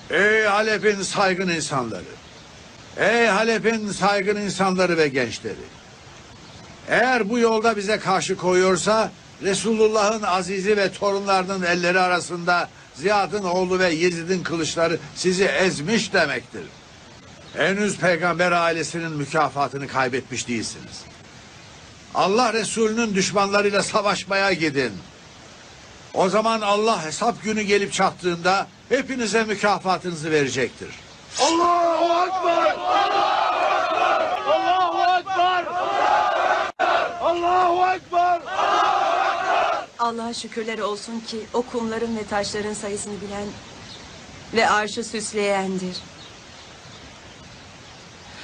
Ey Halep'in saygın insanları. Ey Halep'in saygın insanları ve gençleri. Eğer bu yolda bize karşı koyuyorsa Resulullah'ın azizi ve torunlarının elleri arasında Ziyad'ın oğlu ve Yezid'in kılıçları sizi ezmiş demektir. Henüz peygamber ailesinin mükafatını kaybetmiş değilsiniz. Allah Resulü'nün düşmanlarıyla savaşmaya gidin. O zaman Allah hesap günü gelip çattığında hepinize mükafatınızı verecektir. Allahu Ekber! Allahu Ekber! Allahu Ekber! Allah'a şükürler olsun ki o kumların ve taşların sayısını bilen ve arşı süsleyendir.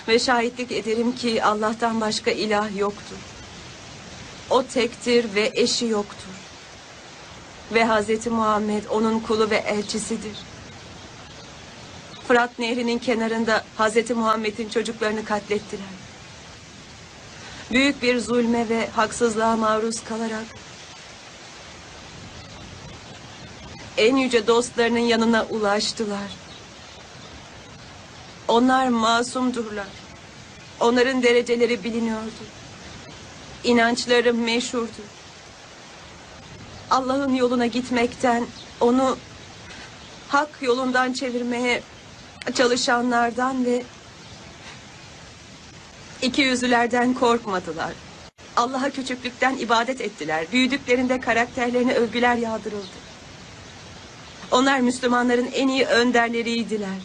Ve şahitlik ederim ki Allah'tan başka ilah yoktur. O tektir ve eşi yoktur. Ve Hazreti Muhammed onun kulu ve elçisidir. Fırat Nehri'nin kenarında Hazreti Muhammed'in çocuklarını katlettiler. Büyük bir zulme ve haksızlığa maruz kalarak en yüce dostlarının yanına ulaştılar. Onlar masumdurlar. Onların dereceleri biliniyordu. İnançları meşhurdu. Allah'ın yoluna gitmekten, onu hak yolundan çevirmeye çalışanlardan ve iki yüzlülerden korkmadılar. Allah'a küçüklükten ibadet ettiler. Büyüdüklerinde karakterlerine övgüler yağdırıldı. Onlar Müslümanların en iyi önderleriydiler.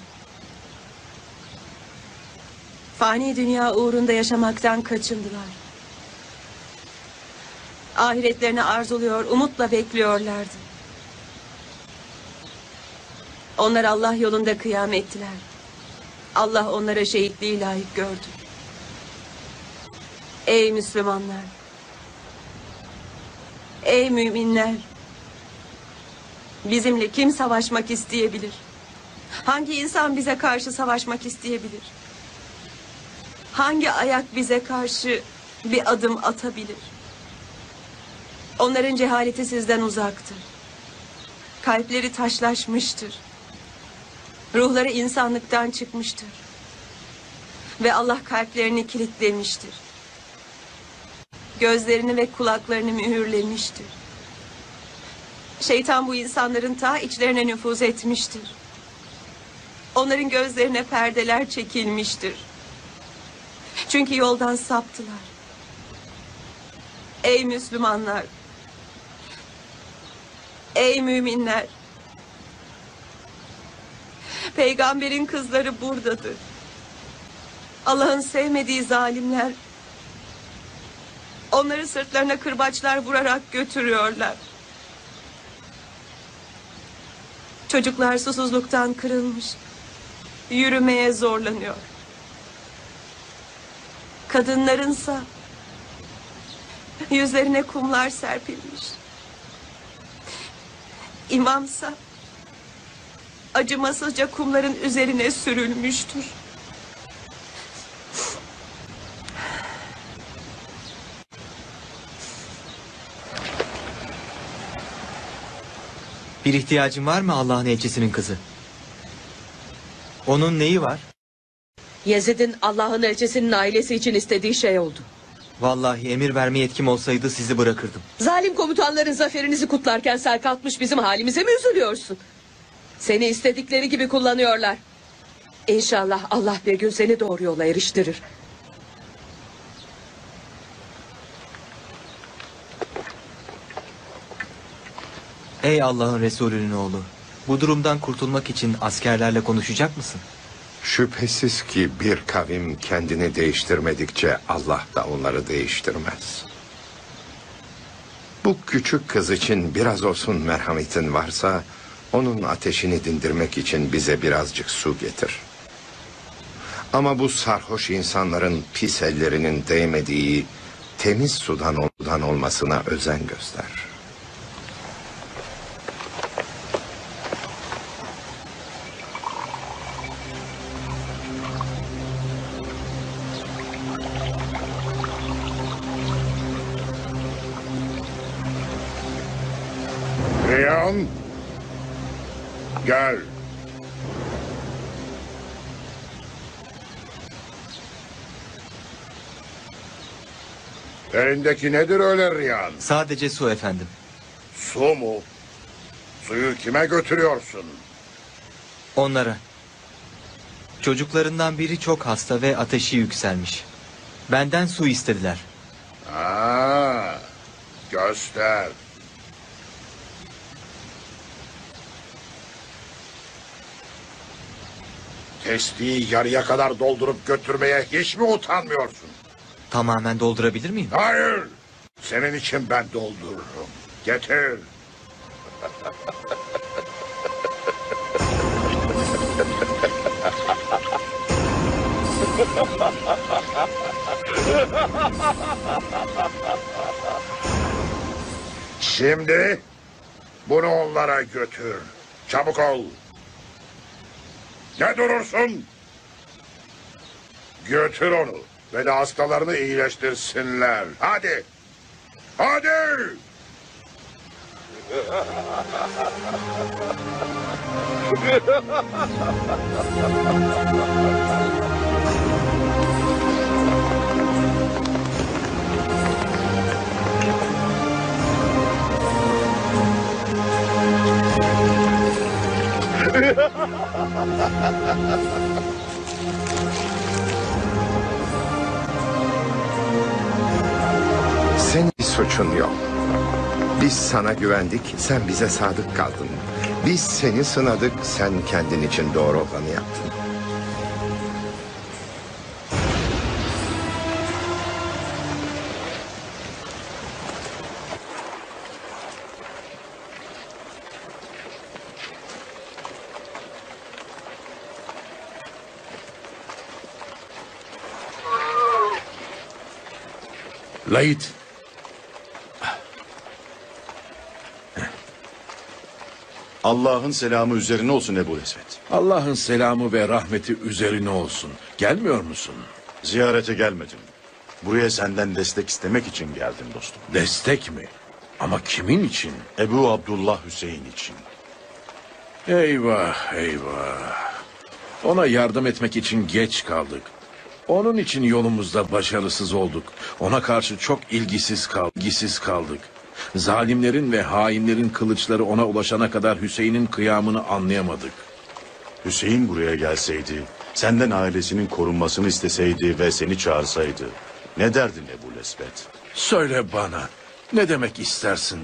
Fani dünya uğrunda yaşamaktan kaçındılar. Ahiretlerini arzuluyor, umutla bekliyorlardı. Onlar Allah yolunda kıyam ettiler. Allah onlara şehitliği layık gördü. Ey Müslümanlar! Ey müminler! Bizimle kim savaşmak isteyebilir? Hangi insan bize karşı savaşmak isteyebilir? Hangi ayak bize karşı bir adım atabilir? Onların cehaleti sizden uzaktır. Kalpleri taşlaşmıştır. Ruhları insanlıktan çıkmıştır. Ve Allah kalplerini kilitlemiştir. Gözlerini ve kulaklarını mühürlemiştir. Şeytan bu insanların ta içlerine nüfuz etmiştir. Onların gözlerine perdeler çekilmiştir. Çünkü yoldan saptılar. Ey Müslümanlar! Ey müminler! Peygamberin kızları buradadır. Allah'ın sevmediği zalimler onları sırtlarına kırbaçlar vurarak götürüyorlar. Çocuklar susuzluktan kırılmış. Yürümeye zorlanıyor. Kadınlarınsa yüzlerine kumlar serpilmiş. İmamsa acımasızca kumların üzerine sürülmüştür. Bir ihtiyacın var mı Allah'ın elçisinin kızı? Onun neyi var? Yezid'in Allah'ın elçisinin ailesi için istediği şey oldu. Vallahi emir verme yetkim olsaydı sizi bırakırdım. Zalim komutanların zaferinizi kutlarken sen kalkmış bizim halimize mi üzülüyorsun? Seni istedikleri gibi kullanıyorlar. İnşallah Allah bir gün seni doğru yola eriştirir. Ey Allah'ın Resulü'nün oğlu. Bu durumdan kurtulmak için askerlerle konuşacak mısın? Şüphesiz ki bir kavim kendini değiştirmedikçe Allah da onları değiştirmez. Bu küçük kız için biraz olsun merhametin varsa onun ateşini dindirmek için bize birazcık su getir. Ama bu sarhoş insanların pis ellerinin değmediği temiz sudan oldan olmasına özen göster. Reyhan. Gel. Elindeki nedir öyle Riyan? Sadece su efendim. Su mu? Suyu kime götürüyorsun? Onlara. Çocuklarından biri çok hasta ve ateşi yükselmiş. Benden su istediler. Ha, göster. Testiyi yarıya kadar doldurup götürmeye hiç mi utanmıyorsun? Tamamen doldurabilir miyim? Hayır. Senin için ben doldururum. Getir. Şimdi bunu onlara götür. Çabuk ol. Ne durursun? Götür onu ve de hastalarını iyileştirsinler. Hadi. Hadi. Senin bir suçun yok. Biz sana güvendik, sen bize sadık kaldın. Biz seni sınadık, sen kendin için doğru olanı yaptın. Layit. Allah'ın selamı üzerine olsun Ebu Esvet. Allah'ın selamı ve rahmeti üzerine olsun. Gelmiyor musun? Ziyarete gelmedim. Buraya senden destek istemek için geldim dostum. Destek mi? Ama kimin için? Ebu Abdullah Hüseyin için. Eyvah eyvah. Ona yardım etmek için geç kaldık. Onun için yolumuzda başarısız olduk. Ona karşı çok ilgisiz, kal ilgisiz kaldık. Zalimlerin ve hainlerin kılıçları ona ulaşana kadar Hüseyin'in kıyamını anlayamadık. Hüseyin buraya gelseydi, senden ailesinin korunmasını isteseydi ve seni çağırsaydı, ne derdin Ebu Lesbet? Söyle bana, ne demek istersin?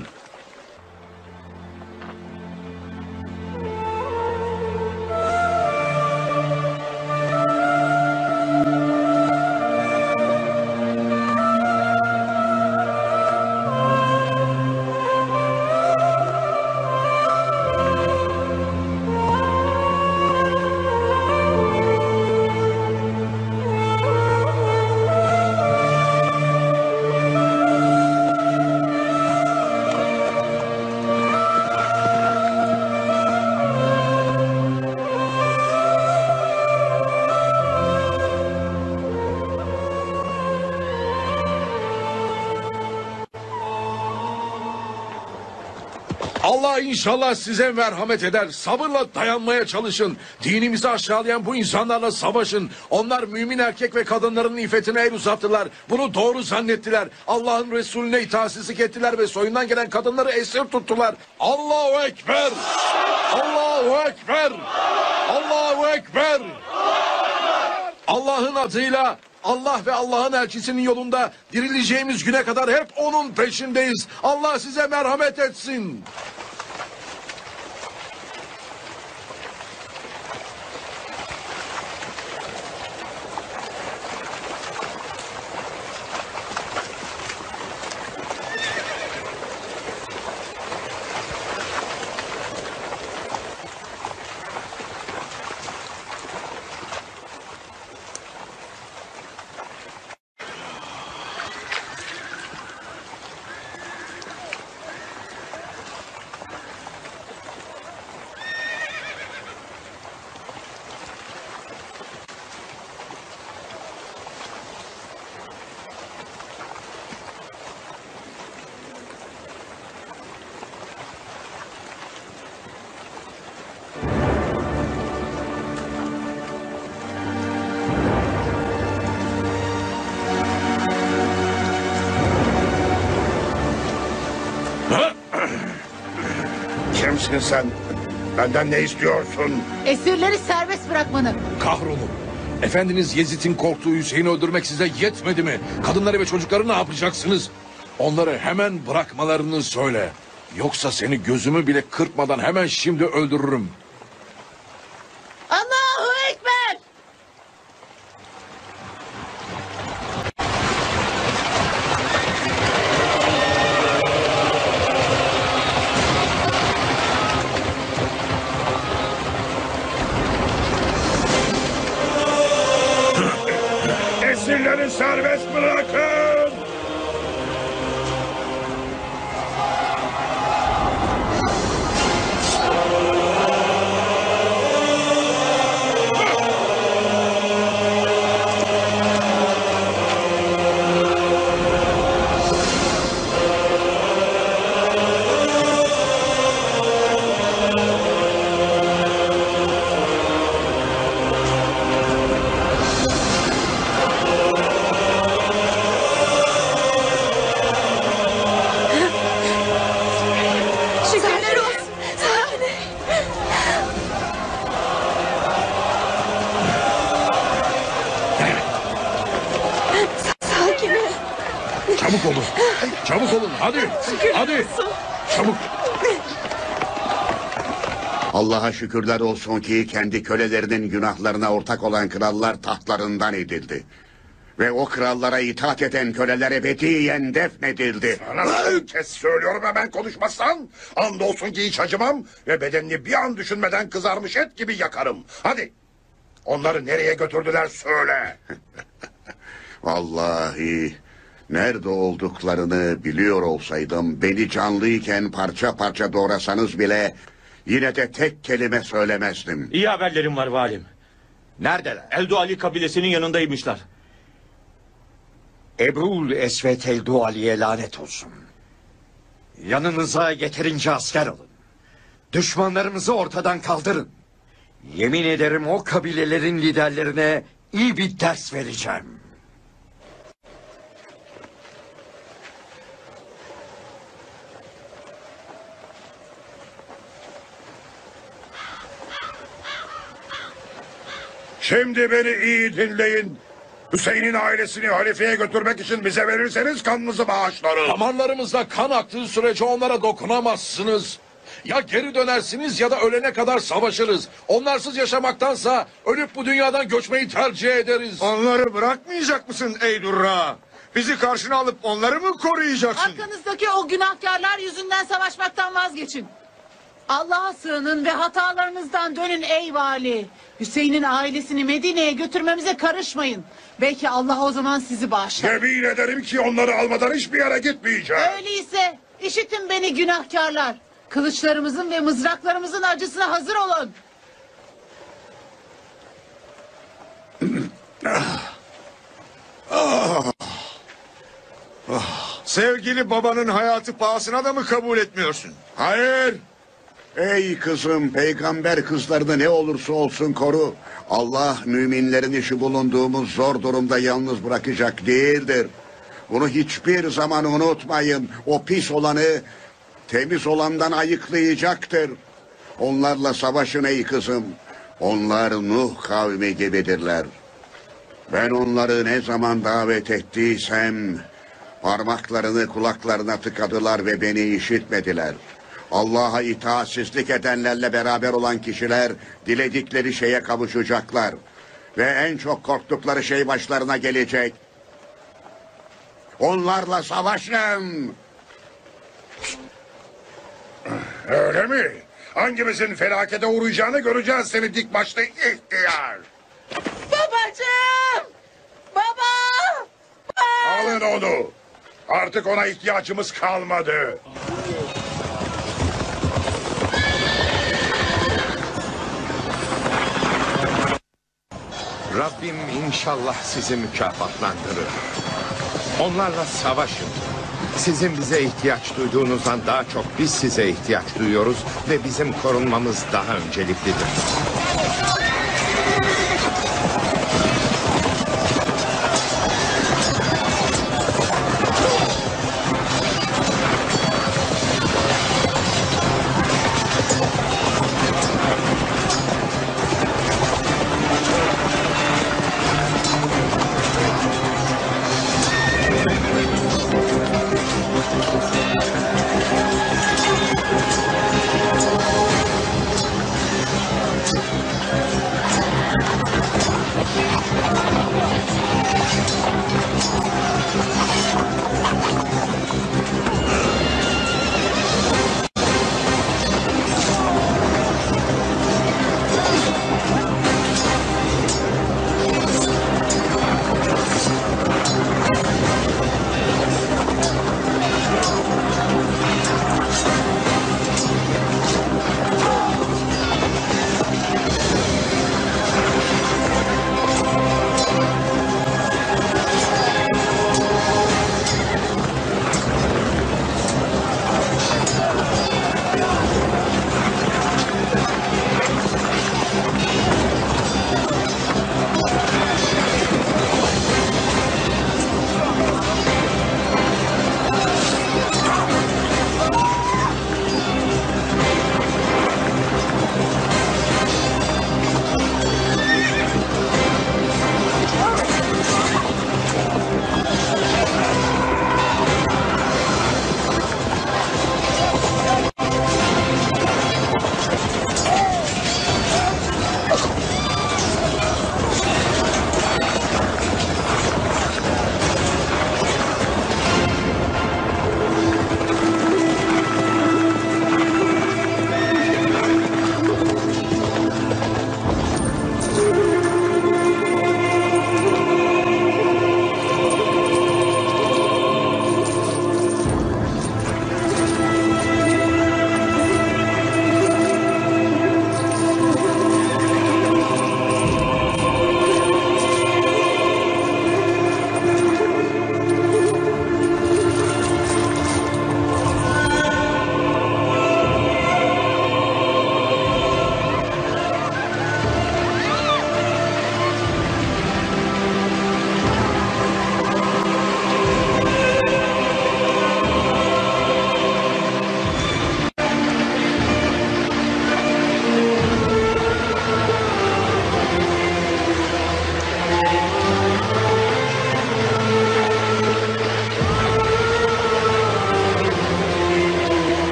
Allah inşallah size merhamet eder. Sabırla dayanmaya çalışın. Dinimizi aşağılayan bu insanlarla savaşın. Onlar mümin erkek ve kadınların iffetine el uzattılar. Bunu doğru zannettiler. Allah'ın Resulüne itaatsizlik ettiler ve soyundan gelen kadınları esir tuttular. Allahu Ekber! Allahu Ekber! Allahu Ekber! Allah'ın adıyla Allah ve Allah'ın elçisinin yolunda dirileceğimiz güne kadar hep onun peşindeyiz. Allah size merhamet etsin. Kimsin sen? Benden ne istiyorsun? Esirleri serbest bırakmanı. Kahrolun. Efendiniz Yezid'in korktuğu Hüseyin'i öldürmek size yetmedi mi? Kadınları ve çocukları ne yapacaksınız? Onları hemen bırakmalarını söyle. Yoksa seni gözümü bile kırpmadan hemen şimdi öldürürüm. Şükürler olsun ki kendi kölelerinin günahlarına ortak olan krallar tahtlarından edildi. Ve o krallara itaat eden köleler ebediyen defnedildi. Sana kes söylüyorum hemen konuşmazsan. Andolsun ki hiç acımam ve bedenini bir an düşünmeden kızarmış et gibi yakarım. Hadi onları nereye götürdüler söyle. Vallahi nerede olduklarını biliyor olsaydım beni canlıyken parça parça doğrasanız bile yine de tek kelime söylemezdim. İyi haberlerim var valim. Neredeler? Eldu Ali kabilesinin yanındaymışlar. Ebul Esvet Eldu Ali'ye lanet olsun. Yanınıza yeterince asker alın. Düşmanlarımızı ortadan kaldırın. Yemin ederim o kabilelerin liderlerine iyi bir ders vereceğim. Şimdi beni iyi dinleyin. Hüseyin'in ailesini halifeye götürmek için bize verirseniz kanınızı bağışlarım. Damarlarımızda kan aktığı sürece onlara dokunamazsınız. Ya geri dönersiniz ya da ölene kadar savaşırız. Onlarsız yaşamaktansa ölüp bu dünyadan göçmeyi tercih ederiz. Onları bırakmayacak mısın ey Durra? Bizi karşına alıp onları mı koruyacaksın? Arkanızdaki o günahkarlar yüzünden savaşmaktan vazgeçin. Allah'a sığının ve hatalarınızdan dönün ey vali. Hüseyin'in ailesini Medine'ye götürmemize karışmayın. Belki Allah o zaman sizi bağışlar. Yemin ederim ki onları almadan hiçbir yere gitmeyeceğim. Öyleyse işitin beni günahkarlar. Kılıçlarımızın ve mızraklarımızın acısına hazır olun. Sevgili babanın hayatı pahasına da mı kabul etmiyorsun? Hayır. Ey kızım peygamber kızlarını ne olursa olsun koru. Allah müminlerin şu bulunduğumuz zor durumda yalnız bırakacak değildir. Bunu hiçbir zaman unutmayın. O pis olanı temiz olandan ayıklayacaktır. Onlarla savaşın ey kızım. Onlar Nuh kavmi gibidirler. Ben onları ne zaman davet ettiysem parmaklarını kulaklarına tıkadılar ve beni işitmediler. Allah'a itaatsizlik edenlerle beraber olan kişiler diledikleri şeye kavuşacaklar. Ve en çok korktukları şey başlarına gelecek. Onlarla savaşın. Öyle mi? Hangimizin felakete uğrayacağını göreceğiz seni dik başlı ihtiyar. Babacığım! Baba! Alın onu. Artık ona ihtiyacımız kalmadı. Rabbim inşallah sizi mükafatlandırır. Onlarla savaşın. Sizin bize ihtiyaç duyduğunuzdan daha çok biz size ihtiyaç duyuyoruz ve bizim korunmamız daha önceliklidir.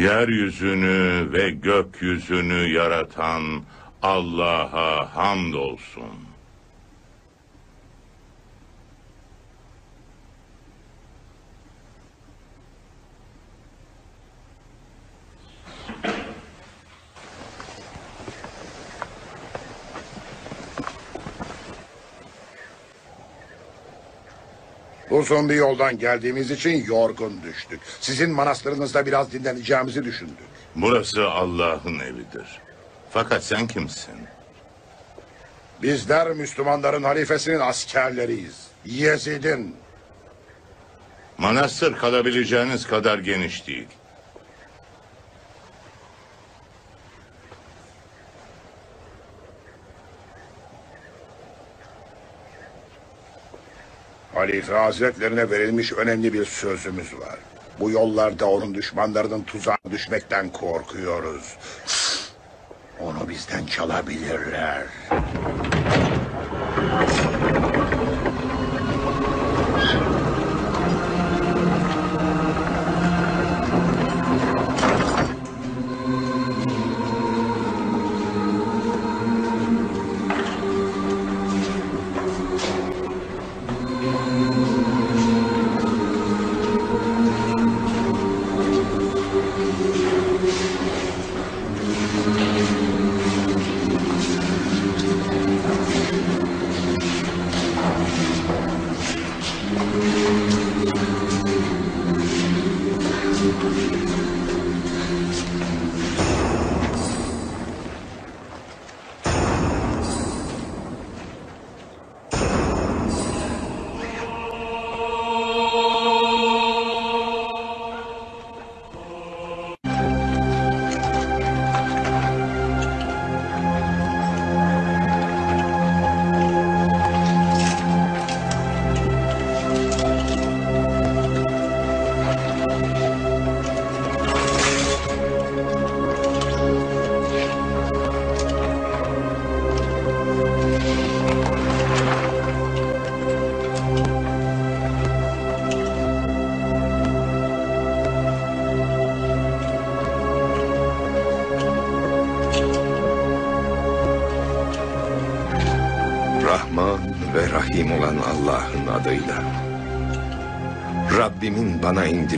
Yeryüzünü ve gökyüzünü yaratan Allah'a hamdolsun. Uzun bir yoldan geldiğimiz için yorgun düştük. Sizin manastırınızda biraz dinleneceğimizi düşündük. Burası Allah'ın evidir. Fakat sen kimsin? Bizler Müslümanların halifesinin askerleriyiz. Yezid'in. Manastır kalabileceğiniz kadar geniş değil. Halife Hazretlerine verilmiş önemli bir sözümüz var. Bu yollarda onun düşmanlarının tuzağına düşmekten korkuyoruz. Onu bizden çalabilirler.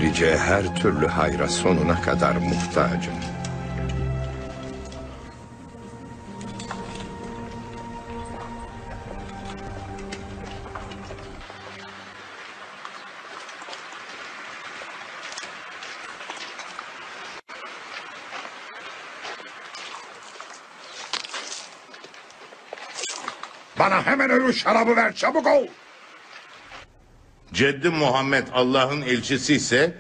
İndireceği her türlü hayra sonuna kadar muhtacım. Bana hemen ölü şarabı ver çabuk ol. Ceddi Muhammed Allah'ın elçisi ise,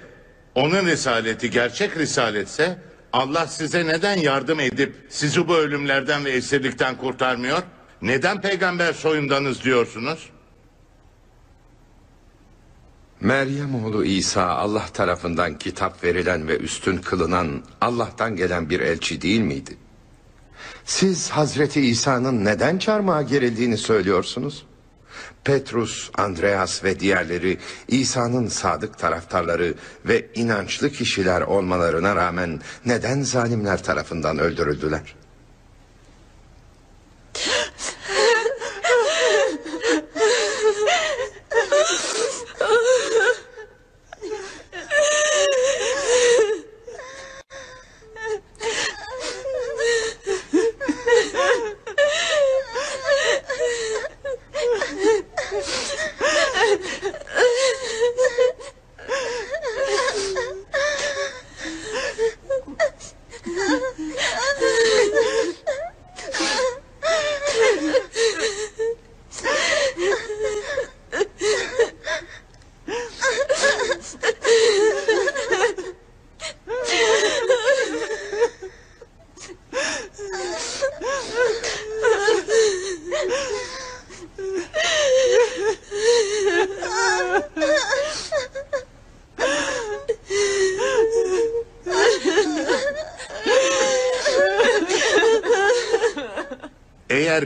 onun risaleti gerçek risaletse, Allah size neden yardım edip sizi bu ölümlerden ve esirlikten kurtarmıyor? Neden peygamber soyundanız diyorsunuz? Meryem oğlu İsa Allah tarafından kitap verilen ve üstün kılınan Allah'tan gelen bir elçi değil miydi? Siz Hazreti İsa'nın neden çarmıha gerildiğini söylüyorsunuz? Petrus, Andreas ve diğerleri İsa'nın sadık taraftarları ve inançlı kişiler olmalarına rağmen neden zalimler tarafından öldürüldüler?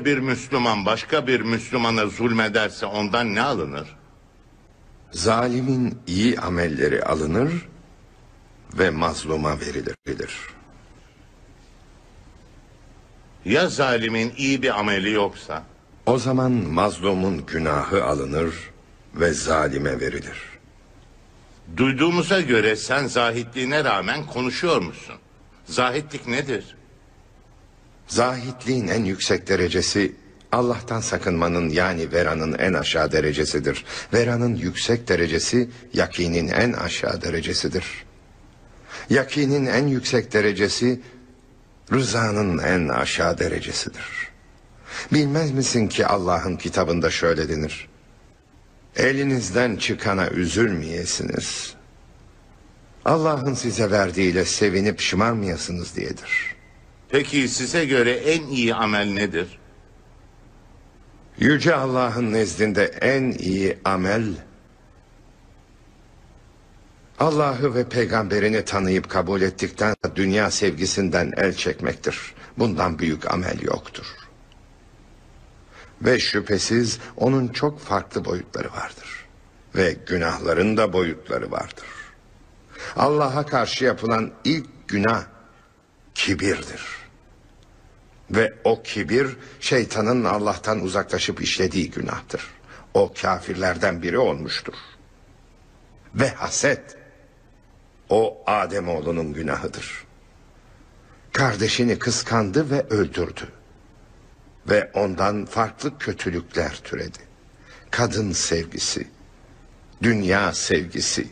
bir Müslüman başka bir Müslümana zulmederse ondan ne alınır? Zalimin iyi amelleri alınır, ve mazluma verilir. Ya zalimin iyi bir ameli yoksa? O zaman mazlumun günahı alınır ve zalime verilir. Duyduğumuza göre sen zahitliğine rağmen konuşuyor musun? Zahitlik nedir? Zahitliğin en yüksek derecesi Allah'tan sakınmanın yani veranın en aşağı derecesidir. Veranın yüksek derecesi yakinin en aşağı derecesidir. Yakinin en yüksek derecesi rızanın en aşağı derecesidir. Bilmez misin ki Allah'ın kitabında şöyle denir. Elinizden çıkana üzülmeyesiniz. Allah'ın size verdiğiyle sevinip şımarmayasınız diyedir. Peki size göre en iyi amel nedir? Yüce Allah'ın nezdinde en iyi amel Allah'ı ve peygamberini tanıyıp kabul ettikten dünya sevgisinden el çekmektir. Bundan büyük amel yoktur. Ve şüphesiz onun çok farklı boyutları vardır. Ve günahların da boyutları vardır. Allah'a karşı yapılan ilk günah kibirdir. Ve o kibir şeytanın Allah'tan uzaklaşıp işlediği günahtır. O kafirlerden biri olmuştur. Ve haset o Ademoğlunun günahıdır. Kardeşini kıskandı ve öldürdü. Ve ondan farklı kötülükler türedi. Kadın sevgisi, dünya sevgisi,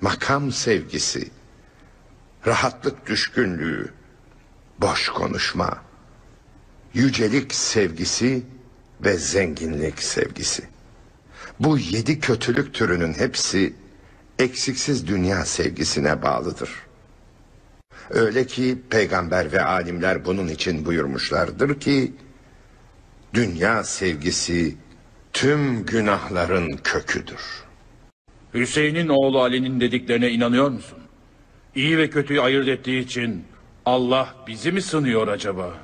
makam sevgisi, rahatlık düşkünlüğü, boş konuşma, yücelik sevgisi ve zenginlik sevgisi. Bu yedi kötülük türünün hepsi eksiksiz dünya sevgisine bağlıdır. Öyle ki peygamber ve alimler bunun için buyurmuşlardır ki dünya sevgisi tüm günahların köküdür. Hüseyin'in oğlu Ali'nin dediklerine inanıyor musun? İyi ve kötüyü ayırt ettiği için Allah bizi mi sınıyor acaba?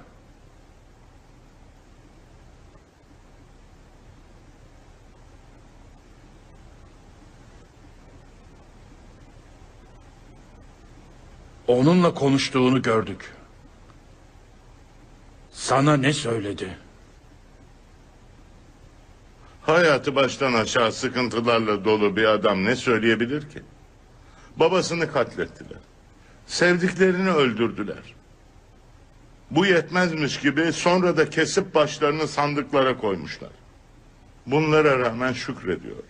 Onunla konuştuğunu gördük. Sana ne söyledi? Hayatı baştan aşağı sıkıntılarla dolu bir adam ne söyleyebilir ki? Babasını katlettiler. Sevdiklerini öldürdüler. Bu yetmezmiş gibi sonra da kesip başlarını sandıklara koymuşlar. Bunlara rağmen şükrediyor.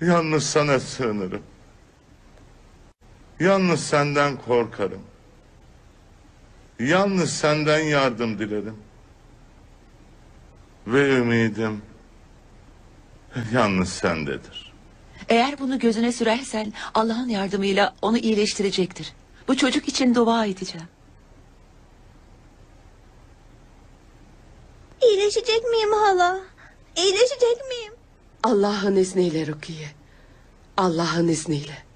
Yalnız sana sığınırım. Yalnız senden korkarım. Yalnız senden yardım dilerim. Ve ümidim yalnız sendedir. Eğer bunu gözüne sürersen Allah'ın yardımıyla onu iyileştirecektir. Bu çocuk için dua edeceğim. İyileşecek miyim hala? İyileşecek miyim? Allah'ın izniyle Rukiye. Allah'ın izniyle.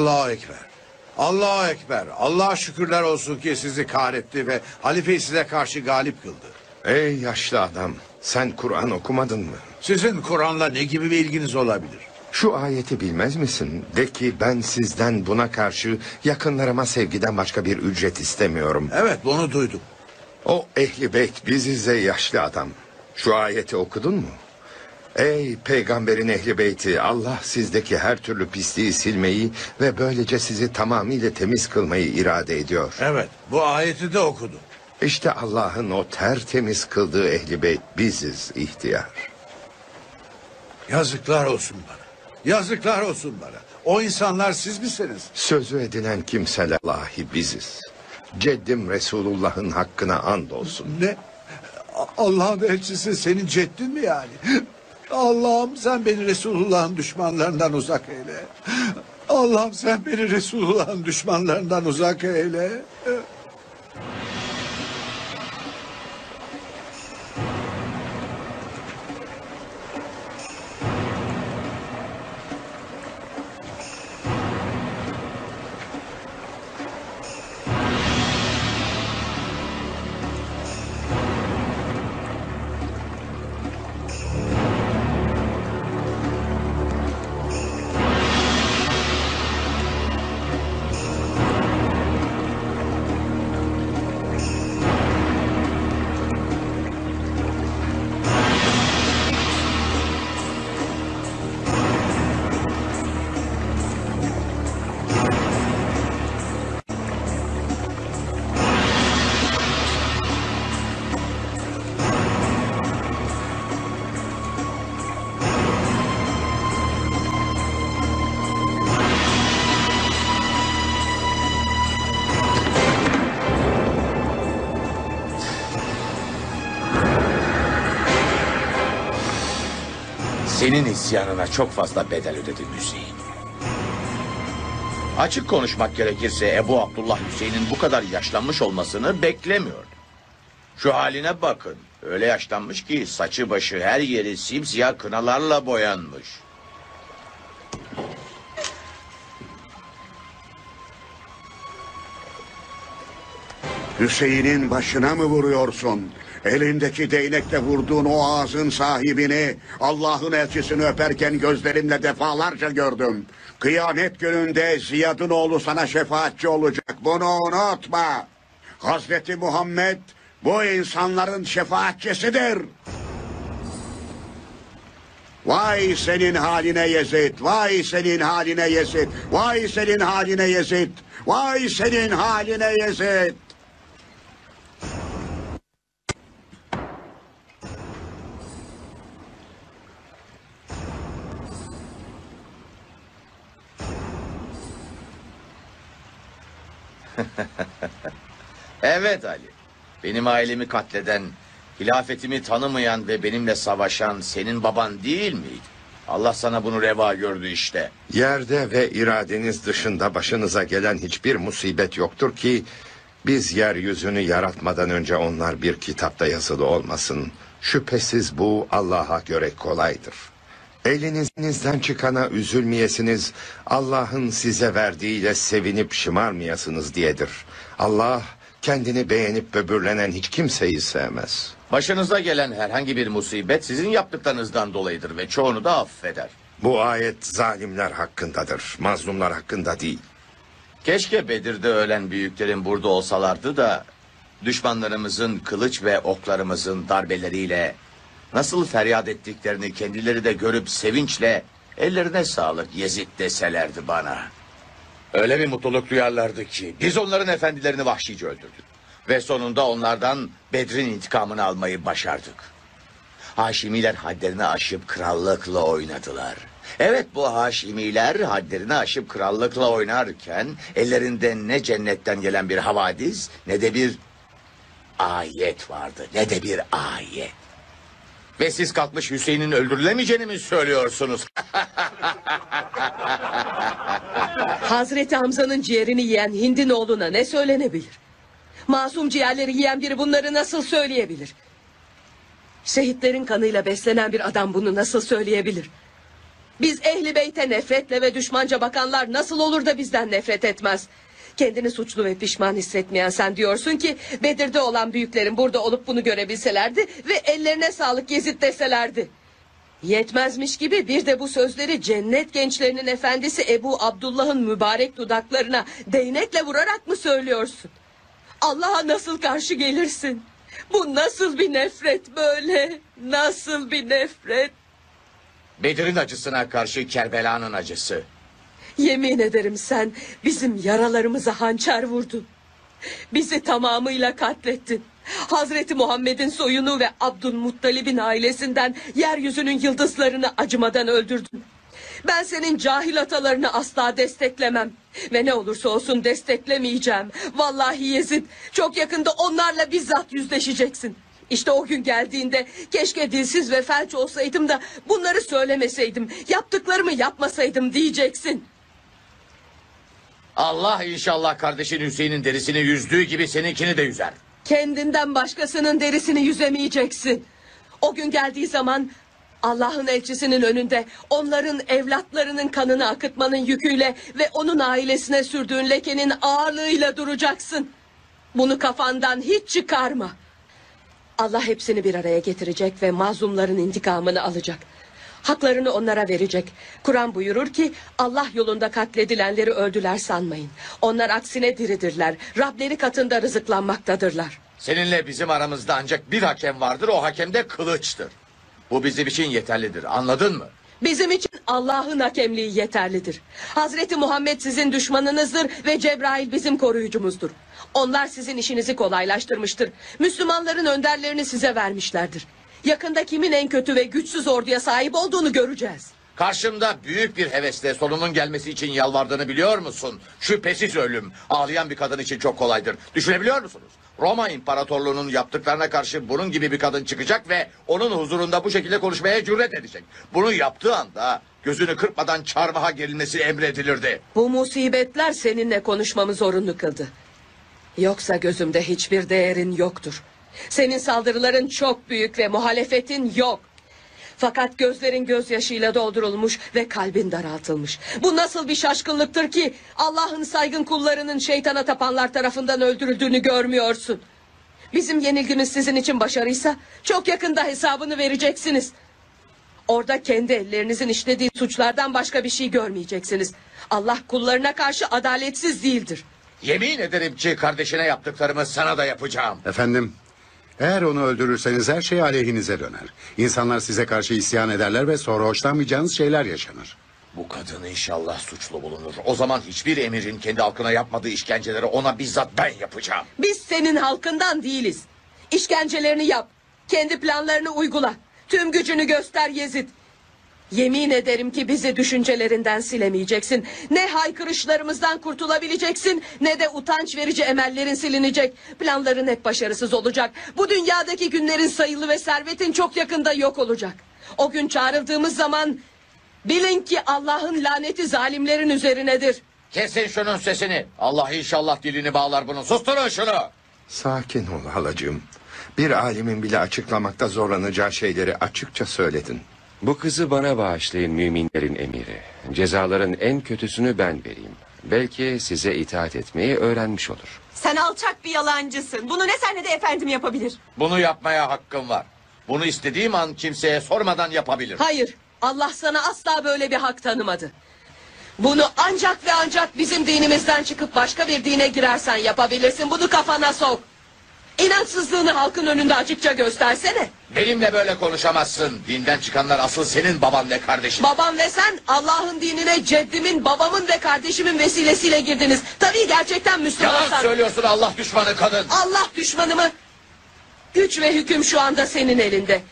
Allahu Ekber. Allahu Ekber. Allah'a şükürler olsun ki sizi kahretti ve halifeyi size karşı galip kıldı. Ey yaşlı adam, sen Kur'an okumadın mı? Sizin Kur'an'la ne gibi bir ilginiz olabilir? Şu ayeti bilmez misin? De ki ben sizden buna karşı yakınlarıma sevgiden başka bir ücret istemiyorum. Evet bunu duydum. O ehli beyt biziz ey yaşlı adam. Şu ayeti okudun mu? Ey peygamberin ehli beyti Allah sizdeki her türlü pisliği silmeyi ve böylece sizi tamamıyla temiz kılmayı irade ediyor. Evet bu ayeti de okudum. İşte Allah'ın o tertemiz kıldığı ehli beyt biziz ihtiyar. Yazıklar olsun bana. Yazıklar olsun bana. O insanlar siz misiniz? Sözü edilen kimseler lahi biziz. Ceddim Resulullah'ın hakkına and olsun. Ne? Allah'ın elçisi senin ceddin mi yani? Allah'ım sen beni Resulullah'ın düşmanlarından uzak eyle. Allah'ım sen beni Resulullah'ın düşmanlarından uzak eyle. Senin isyanına çok fazla bedel ödedim Hüseyin. Açık konuşmak gerekirse Ebu Abdullah Hüseyin'in bu kadar yaşlanmış olmasını beklemiyordu. Şu haline bakın. Öyle yaşlanmış ki saçı başı her yeri simsiyah kınalarla boyanmış. Hüseyin'in başına mı vuruyorsun? Elindeki değnekle vurduğun o ağzın sahibini Allah'ın elçisini öperken gözlerimle defalarca gördüm. Kıyamet gününde Ziyad'ın oğlu sana şefaatçi olacak. Bunu unutma. Hazreti Muhammed bu insanların şefaatçisidir. Vay senin haline Yezid, vay senin haline Yezid, vay senin haline Yezid, vay senin haline Yezid. Evet Ali. Benim ailemi katleden, hilafetimi tanımayan ve benimle savaşan senin baban değil miydi? Allah sana bunu reva gördü işte. Yerde ve iradeniz dışında başınıza gelen hiçbir musibet yoktur ki biz yeryüzünü yaratmadan önce onlar bir kitapta yazılı olmasın. Şüphesiz bu Allah'a göre kolaydır. Elinizden çıkana üzülmeyesiniz, Allah'ın size verdiğiyle sevinip şımarmayasınız diyedir. Allah kendini beğenip böbürlenen hiç kimseyi sevmez. Başınıza gelen herhangi bir musibet sizin yaptıklarınızdan dolayıdır ve çoğunu da affeder. Bu ayet zalimler hakkındadır, mazlumlar hakkında değil. Keşke Bedir'de ölen büyüklerin burada olsalardı da düşmanlarımızın kılıç ve oklarımızın darbeleriyle nasıl feryat ettiklerini kendileri de görüp sevinçle ellerine sağlık Yezid deselerdi bana. Öyle bir mutluluk duyarlardı ki biz onların efendilerini vahşice öldürdük. Ve sonunda onlardan Bedir'in intikamını almayı başardık. Haşimiler hadlerini aşıp krallıkla oynadılar. Evet bu Haşimiler hadlerini aşıp krallıkla oynarken ellerinde ne cennetten gelen bir havadis ne de bir ayet vardı. Ne de bir ayet. Ve siz kalkmış Hüseyin'in öldürülemeyeceğini mi söylüyorsunuz? Hazreti Hamza'nın ciğerini yiyen Hind'in oğluna ne söylenebilir? Masum ciğerleri yiyen biri bunları nasıl söyleyebilir? Şehitlerin kanıyla beslenen bir adam bunu nasıl söyleyebilir? Biz ehli beyte nefretle ve düşmanca bakanlar nasıl olur da bizden nefret etmez? Kendini suçlu ve pişman hissetmeyen sen diyorsun ki Bedir'de olan büyüklerin burada olup bunu görebilselerdi ve ellerine sağlık Yezid deselerdi. Yetmezmiş gibi bir de bu sözleri cennet gençlerinin efendisi Ebu Abdullah'ın mübarek dudaklarına değnekle vurarak mı söylüyorsun? Allah'a nasıl karşı gelirsin? Bu nasıl bir nefret böyle? Nasıl bir nefret? Bedir'in acısına karşı Kerbela'nın acısı. Yemin ederim sen bizim yaralarımıza hançer vurdun. Bizi tamamıyla katlettin. Hazreti Muhammed'in soyunu ve Abdülmuttalib'in ailesinden yeryüzünün yıldızlarını acımadan öldürdün. Ben senin cahil atalarını asla desteklemem. Ve ne olursa olsun desteklemeyeceğim. Vallahi Yezid çok yakında onlarla bizzat yüzleşeceksin. İşte o gün geldiğinde keşke dilsiz ve felç olsaydım da bunları söylemeseydim. Yaptıklarımı yapmasaydım diyeceksin. Allah inşallah kardeşin Hüseyin'in derisini yüzdüğü gibi seninkini de yüzer. Kendinden başkasının derisini yüzemeyeceksin. O gün geldiği zaman Allah'ın elçisinin önünde onların evlatlarının kanını akıtmanın yüküyle ve onun ailesine sürdüğün lekenin ağırlığıyla duracaksın. Bunu kafandan hiç çıkarma. Allah hepsini bir araya getirecek ve mazlumların intikamını alacak. Haklarını onlara verecek. Kur'an buyurur ki Allah yolunda katledilenleri öldüler sanmayın. Onlar aksine diridirler. Rableri katında rızıklanmaktadırlar. Seninle bizim aramızda ancak bir hakem vardır o hakem de kılıçtır. Bu bizim için yeterlidir anladın mı? Bizim için Allah'ın hakemliği yeterlidir. Hazreti Muhammed sizin düşmanınızdır ve Cebrail bizim koruyucumuzdur. Onlar sizin işinizi kolaylaştırmıştır. Müslümanların önderlerini size vermişlerdir. Yakında kimin en kötü ve güçsüz orduya sahip olduğunu göreceğiz. Karşımda büyük bir hevesle sonunun gelmesi için yalvardığını biliyor musun? Şüphesiz ölüm. Ağlayan bir kadın için çok kolaydır. Düşünebiliyor musunuz? Roma İmparatorluğu'nun yaptıklarına karşı bunun gibi bir kadın çıkacak ve onun huzurunda bu şekilde konuşmaya cüret edecek. Bunu yaptığı anda gözünü kırpmadan çarmıha gerilmesi emredilirdi. Bu musibetler seninle konuşmamı zorunlu kıldı. Yoksa gözümde hiçbir değerin yoktur. Senin saldırıların çok büyük ve muhalefetin yok. Fakat gözlerin gözyaşıyla doldurulmuş ve kalbin daraltılmış. Bu nasıl bir şaşkınlıktır ki Allah'ın saygın kullarının şeytana tapanlar tarafından öldürüldüğünü görmüyorsun. Bizim yenilgimiz sizin için başarıysa çok yakında hesabını vereceksiniz. Orada kendi ellerinizin işlediği suçlardan başka bir şey görmeyeceksiniz. Allah kullarına karşı adaletsiz değildir. Yemin ederim ki kardeşine yaptıklarımı sana da yapacağım. Efendim, eğer onu öldürürseniz her şey aleyhinize döner. İnsanlar size karşı isyan ederler ve sonra hoşlanmayacağınız şeyler yaşanır. Bu kadın inşallah suçlu bulunur. O zaman hiçbir emirin kendi halkına yapmadığı işkenceleri ona bizzat ben yapacağım. Biz senin halkından değiliz. İşkencelerini yap. Kendi planlarını uygula. Tüm gücünü göster Yezid. Yemin ederim ki bizi düşüncelerinden silemeyeceksin. Ne haykırışlarımızdan kurtulabileceksin ne de utanç verici emellerin silinecek. Planların hep başarısız olacak. Bu dünyadaki günlerin sayılı ve servetin çok yakında yok olacak. O gün çağrıldığımız zaman bilin ki Allah'ın laneti zalimlerin üzerinedir. Kesin şunun sesini. Allah inşallah dilini bağlar bunun. Susturun şunu. Sakin ol halacığım. Bir alimin bile açıklamakta zorlanacağı şeyleri açıkça söyledin. Bu kızı bana bağışlayın müminlerin emiri. Cezaların en kötüsünü ben vereyim. Belki size itaat etmeyi öğrenmiş olur. Sen alçak bir yalancısın. Bunu ne sen ne de efendim yapabilir. Bunu yapmaya hakkım var. Bunu istediğim an kimseye sormadan yapabilir. Hayır, Allah sana asla böyle bir hak tanımadı. Bunu ancak ve ancak bizim dinimizden çıkıp başka bir dine girersen yapabilirsin. Bunu kafana sok. İnançsızlığını halkın önünde açıkça göstersene. Benimle böyle konuşamazsın. Dinden çıkanlar asıl senin baban ve kardeşin. Babam ve sen Allah'ın dinine ceddimin, babamın ve kardeşimin vesilesiyle girdiniz. Tabii gerçekten Yalan Müslümansan. söylüyorsun Allah düşmanı kadın. Allah düşmanı mı? Güç ve hüküm şu anda senin elinde.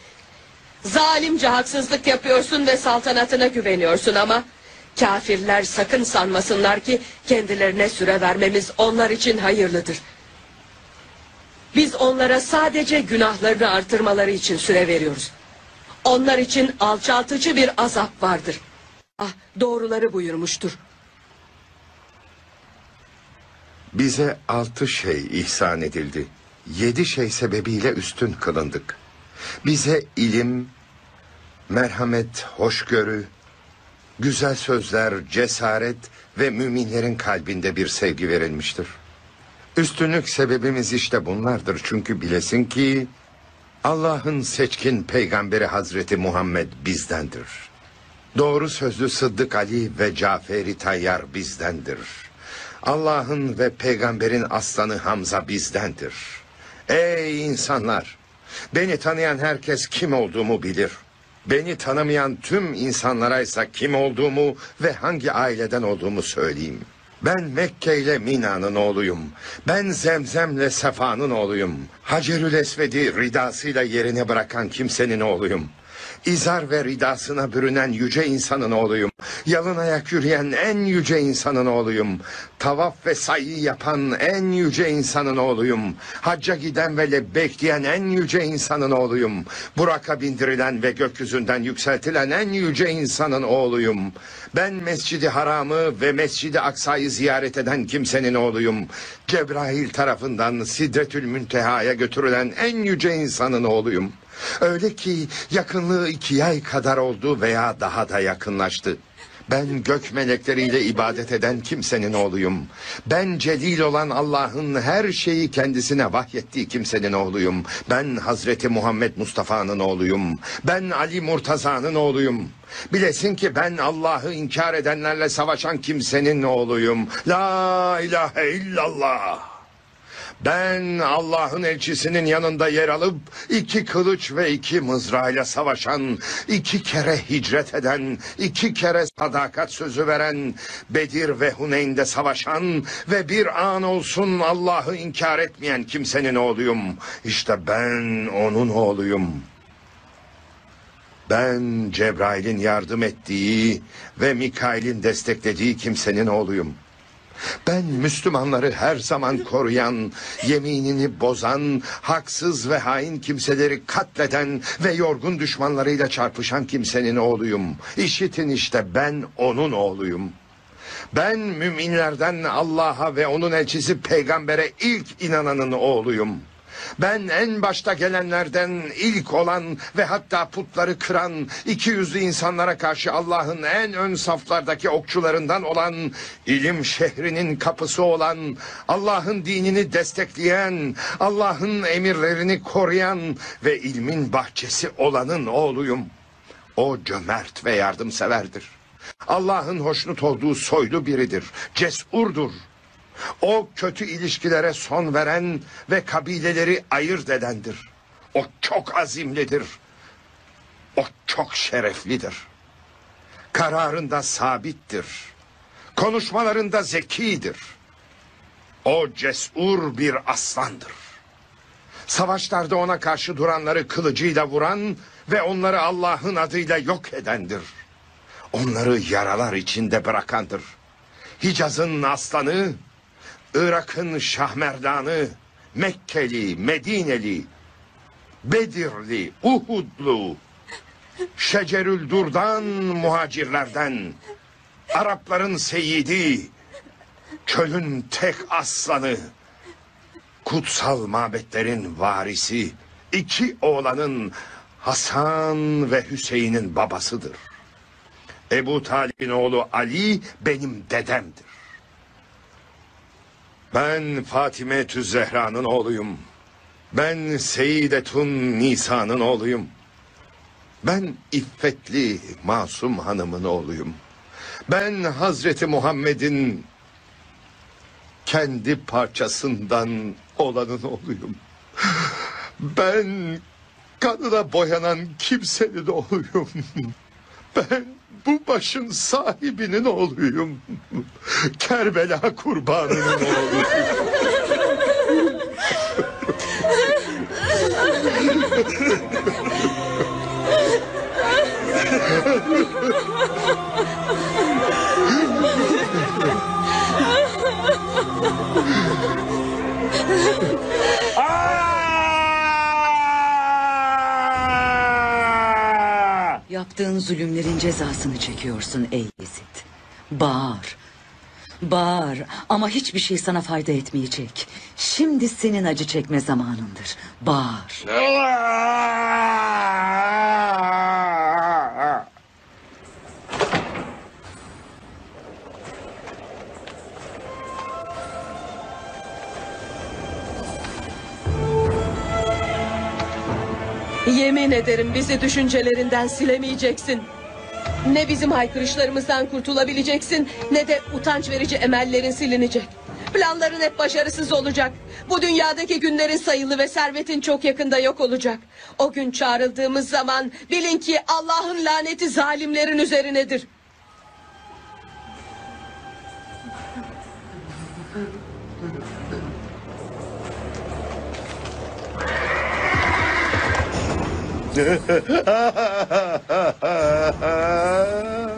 Zalimce haksızlık yapıyorsun ve saltanatına güveniyorsun ama... Kafirler sakın sanmasınlar ki kendilerine süre vermemiz onlar için hayırlıdır. Biz onlara sadece günahlarını artırmaları için süre veriyoruz. Onlar için alçaltıcı bir azap vardır. Ah doğruları buyurmuştur. Bize altı şey ihsan edildi. Yedi şey sebebiyle üstün kılındık. Bize ilim, merhamet, hoşgörü, güzel sözler, cesaret ve müminlerin kalbinde bir sevgi verilmiştir. Üstünlük sebebimiz işte bunlardır. Çünkü bilesin ki Allah'ın seçkin peygamberi Hazreti Muhammed bizdendir. Doğru sözlü Sıddık Ali ve Caferi Tayyar bizdendir. Allah'ın ve peygamberin aslanı Hamza bizdendir. Ey insanlar! Beni tanıyan herkes kim olduğumu bilir. Beni tanımayan tüm insanlara ise kim olduğumu ve hangi aileden olduğumu söyleyeyim. Ben Mekke ile Mina'nın oğluyum. Ben Zemzem'le Sefa'nın oğluyum. Hacerül Esved'i ridasıyla yerine bırakan kimsenin oğluyum. İzar ve ridasına bürünen yüce insanın oğluyum. Yalın ayak yürüyen en yüce insanın oğluyum. Tavaf ve sayı yapan en yüce insanın oğluyum. Hacca giden ve lebbek diyen en yüce insanın oğluyum. Buraka bindirilen ve gökyüzünden yükseltilen en yüce insanın oğluyum. Ben Mescidi Haram'ı ve Mescidi Aksa'yı ziyaret eden kimsenin oğluyum. Cebrail tarafından Sidretül Münteha'ya götürülen en yüce insanın oğluyum. Öyle ki yakınlığı iki ay kadar oldu veya daha da yakınlaştı. Ben gök melekleriyle ibadet eden kimsenin oğluyum. Ben celil olan Allah'ın her şeyi kendisine vahyettiği kimsenin oğluyum. Ben Hazreti Muhammed Mustafa'nın oğluyum. Ben Ali Murtaza'nın oğluyum. Bilesin ki ben Allah'ı inkar edenlerle savaşan kimsenin oğluyum. La ilahe illallah. Ben Allah'ın elçisinin yanında yer alıp iki kılıç ve iki mızrağıyla savaşan, iki kere hicret eden, iki kere sadakat sözü veren, Bedir ve Huneyn'de savaşan ve bir an olsun Allah'ı inkar etmeyen kimsenin oğluyum. İşte ben onun oğluyum. Ben Cebrail'in yardım ettiği ve Mikail'in desteklediği kimsenin oğluyum. Ben Müslümanları her zaman koruyan, yeminini bozan, haksız ve hain kimseleri katleden ve yorgun düşmanlarıyla çarpışan kimsenin oğluyum. İşitin işte ben onun oğluyum. Ben müminlerden Allah'a ve onun elçisi peygambere ilk inananın oğluyum. Ben en başta gelenlerden ilk olan ve hatta putları kıran iki yüzlü insanlara karşı Allah'ın en ön saflardaki okçularından olan, ilim şehrinin kapısı olan, Allah'ın dinini destekleyen, Allah'ın emirlerini koruyan ve ilmin bahçesi olanın oğluyum. O cömert ve yardımseverdir. Allah'ın hoşnut olduğu soylu biridir, cesurdur. O kötü ilişkilere son veren ve kabileleri ayırt edendir. O çok azimlidir. O çok şereflidir. Kararında sabittir. Konuşmalarında zekidir. O cesur bir aslandır. Savaşlarda ona karşı duranları kılıcıyla vuran ve onları Allah'ın adıyla yok edendir. Onları yaralar içinde bırakandır. Hicaz'ın aslanı, Irak'ın Şahmerdanı, Mekkeli, Medineli, Bedirli, Uhudlu, Şecerül Dur'dan muhacirlerden, Arapların seyidi, çölün tek aslanı, kutsal mabetlerin varisi, iki oğlanın Hasan ve Hüseyin'in babasıdır. Ebu Talib'in oğlu Ali benim dedemdir. Ben Fatime Zehra'nın oğluyum. Ben Seyidetun Nisa'nın oğluyum. Ben iffetli masum hanımın oğluyum. Ben Hazreti Muhammed'in kendi parçasından olanın oğluyum. Ben kanına boyanan kimsenin oğluyum. Ben bu başın sahibinin oğluyum. Kerbela kurbanının oğluyum. Yaptığın zulümlerin cezasını çekiyorsun ey Yezid. Bağır. Bağır ama hiçbir şey sana fayda etmeyecek. Şimdi senin acı çekme zamanındır. Bağır. Yemin ederim bizi düşüncelerinden silemeyeceksin. Ne bizim haykırışlarımızdan kurtulabileceksin ne de utanç verici emellerin silinecek. Planların hep başarısız olacak. Bu dünyadaki günlerin sayılı ve servetin çok yakında yok olacak. O gün çağrıldığımız zaman bilin ki Allah'ın laneti zalimlerin üzerinedir. Baba! Baba! Babamı istiyorum! Babamı istiyorum! Baba! Babamı istiyorum! Babam nerede? Babamı istiyorum! Rukiye! Baba! Rukiye! Babamı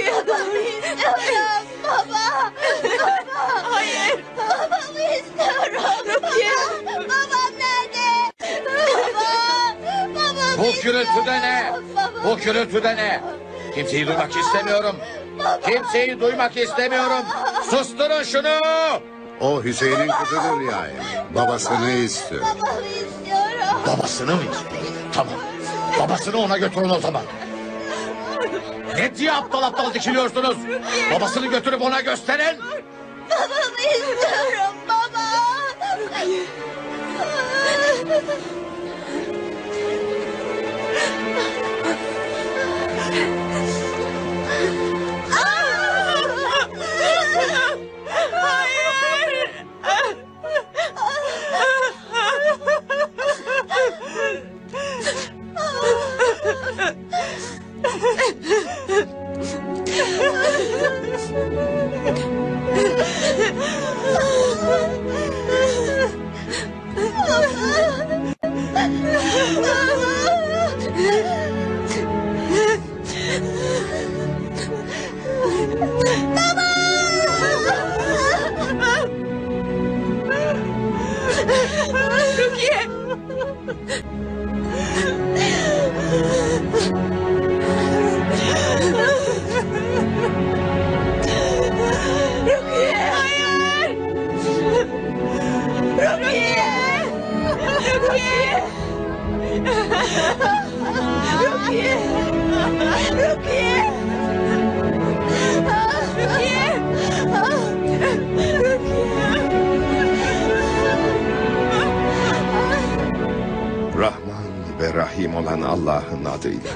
istiyorum! Rukiye! Babamı istiyorum! Baba! Baba! Hayır! Babamı istiyorum! Rukiye! Babam nerede? Baba! Babamı Bu gürültüde ne? Baba! Bu gürültüde ne? Kimseyi duymak istemiyorum. Kimseyi duymak istemiyorum. Susturun şunu. O Hüseyin'in kızıdır ya. Babasını istiyor. Babamı istiyorum! Babasını mı istiyor? Tamam. Babasını ona götürün o zaman. Ne diye aptal aptal dikiliyorsunuz? Babasını götürüp ona gösterin. Babamı istiyorum baba. Hayır. Rukiye. Rukiye. Rukiye. Rukiye. Rukiye. Rahman ve Rahim olan Allah'ın adıyla.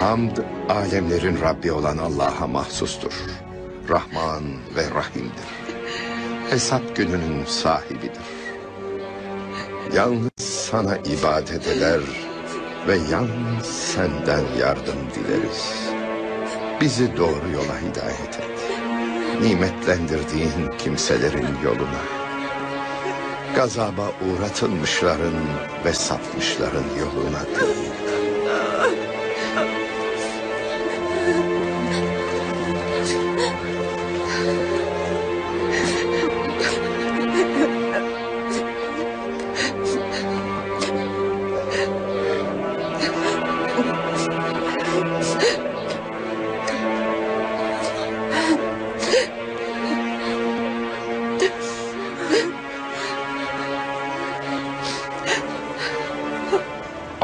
Hamd alemlerin Rabbi olan Allah'a mahsustur. Rahman ve Rahim'dir. Hesap gününün sahibidir. Yalnız sana ibadet eder ve yalnız senden yardım dileriz. Bizi doğru yola hidayet et. Nimetlendirdiğin kimselerin yoluna. Gazaba uğratılmışların ve sapmışların yoluna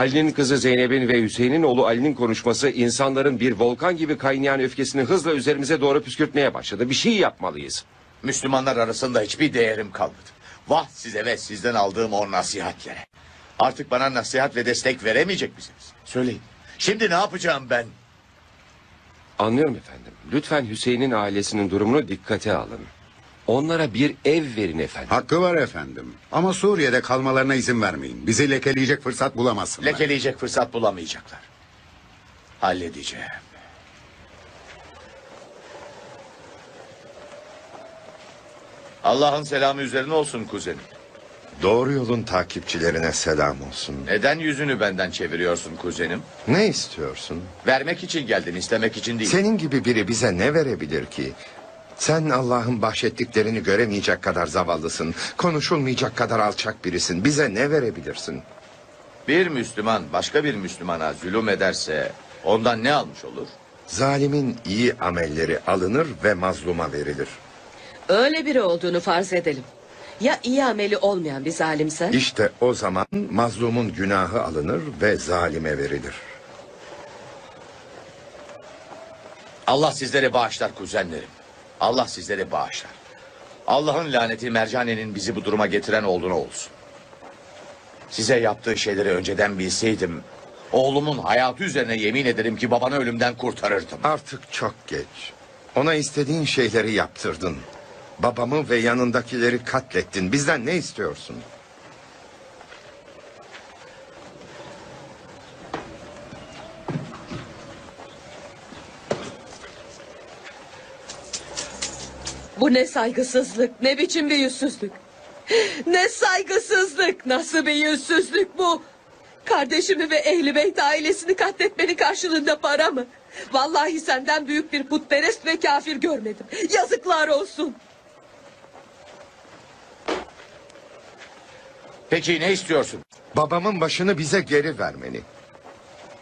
Ali'nin kızı Zeynep'in ve Hüseyin'in oğlu Ali'nin konuşması insanların bir volkan gibi kaynayan öfkesini hızla üzerimize doğru püskürtmeye başladı. Bir şey yapmalıyız. Müslümanlar arasında hiçbir değerim kalmadı. Vah size ve sizden aldığım o nasihatlere. Artık bana nasihat ve destek veremeyecek misiniz? Söyleyin. Şimdi ne yapacağım ben? Anlıyorum efendim. Lütfen Hüseyin'in ailesinin durumunu dikkate alın. Onlara bir ev verin efendim. Hakkı var efendim. Ama Suriye'de kalmalarına izin vermeyin. Bizi lekeleyecek fırsat bulamazsınlar. Lekeleyecek fırsat bulamayacaklar. Halledeceğim. Allah'ın selamı üzerine olsun kuzenim. Doğru yolun takipçilerine selam olsun. Neden yüzünü benden çeviriyorsun kuzenim? Ne istiyorsun? Vermek için geldin, istemek için değil. Senin gibi biri bize ne verebilir ki? Sen Allah'ın bahşettiklerini göremeyecek kadar zavallısın. Konuşulmayacak kadar alçak birisin. Bize ne verebilirsin? Bir Müslüman başka bir Müslümana zulüm ederse ondan ne almış olur? Zalimin iyi amelleri alınır ve mazluma verilir. Öyle biri olduğunu farz edelim. Ya iyi ameli olmayan bir zalimse? İşte o zaman mazlumun günahı alınır ve zalime verilir. Allah sizleri bağışlar kuzenlerim. Allah sizleri bağışlar. Allah'ın laneti Mercane'nin bizi bu duruma getiren oğluna olsun. Size yaptığı şeyleri önceden bilseydim... ...oğlumun hayatı üzerine yemin ederim ki babanı ölümden kurtarırdım. Artık çok geç. Ona istediğin şeyleri yaptırdın. Babamı ve yanındakileri katlettin. Bizden ne istiyorsun? Bu ne saygısızlık, ne biçim bir yüzsüzlük. Ne saygısızlık, nasıl bir yüzsüzlük bu? Kardeşimi ve ehli beyt ailesini katletmenin karşılığında para mı? Vallahi senden büyük bir putperest ve kafir görmedim. Yazıklar olsun. Peki ne istiyorsun? Babamın başını bize geri vermeni.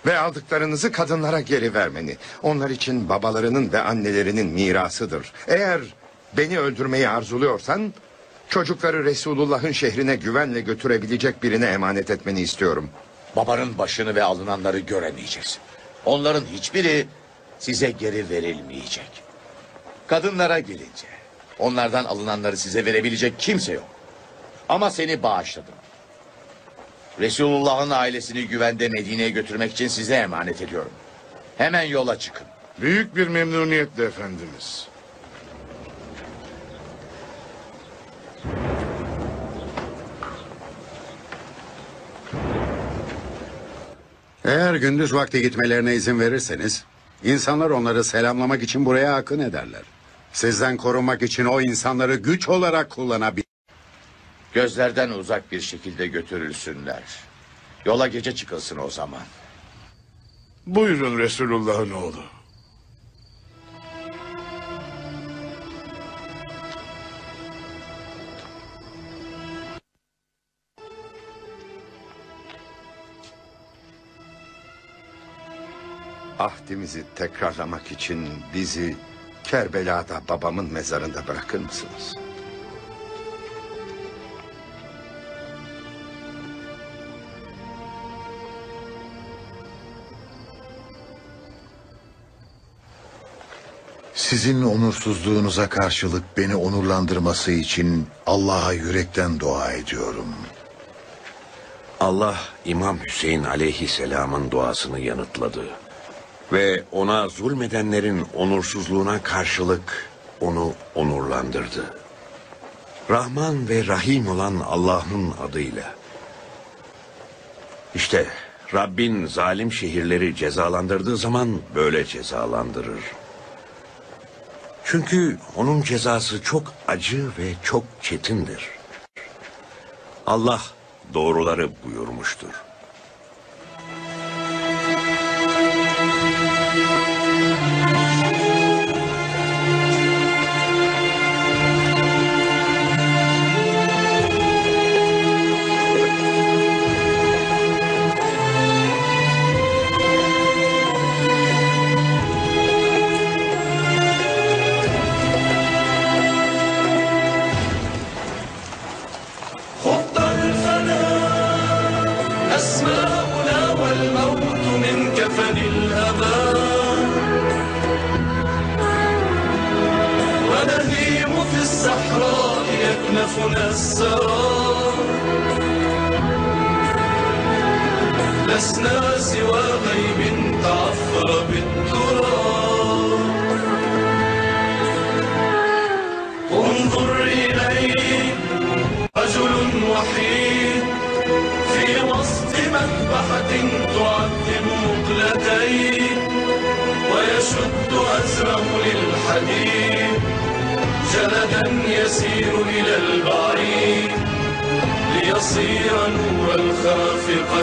Ve aldıklarınızı kadınlara geri vermeni. Onlar için babalarının ve annelerinin mirasıdır. Eğer beni öldürmeyi arzuluyorsan... ...çocukları Resulullah'ın şehrine güvenle götürebilecek birine emanet etmeni istiyorum. Babanın başını ve alınanları göremeyeceksin. Onların hiçbiri size geri verilmeyecek. Kadınlara gelince onlardan alınanları size verebilecek kimse yok. Ama seni bağışladım. Resulullah'ın ailesini güvende Medine'ye götürmek için size emanet ediyorum. Hemen yola çıkın. Büyük bir memnuniyetle efendimiz. Eğer gündüz vakti gitmelerine izin verirseniz... ...insanlar onları selamlamak için buraya akın ederler. Sizden korunmak için o insanları güç olarak kullanabilir. Gözlerden uzak bir şekilde götürülsünler. Yola gece çıkılsın o zaman. Buyurun Resulullah'ın oğlu. Ahdimizi tekrarlamak için bizi Kerbela'da babamın mezarında bırakır mısınız? Sizin onursuzluğunuza karşılık beni onurlandırması için Allah'a yürekten dua ediyorum. Allah İmam Hüseyin aleyhisselamın duasını yanıtladı. Ve ona zulmedenlerin onursuzluğuna karşılık onu onurlandırdı. Rahman ve Rahim olan Allah'ın adıyla. İşte Rabbin zalim şehirleri cezalandırdığı zaman böyle cezalandırır. Çünkü onun cezası çok acı ve çok çetindir. Allah doğruları buyurmuştur. يكنفنا السراب لسنا سوى غيب تعثر بالتراب. انظر إليه رجل وحيد. في وسط مذبحة تعذب مقلتين. ويشد أزره للحديد. جلدا يسير إلى البعيد ليصير نور الخافق.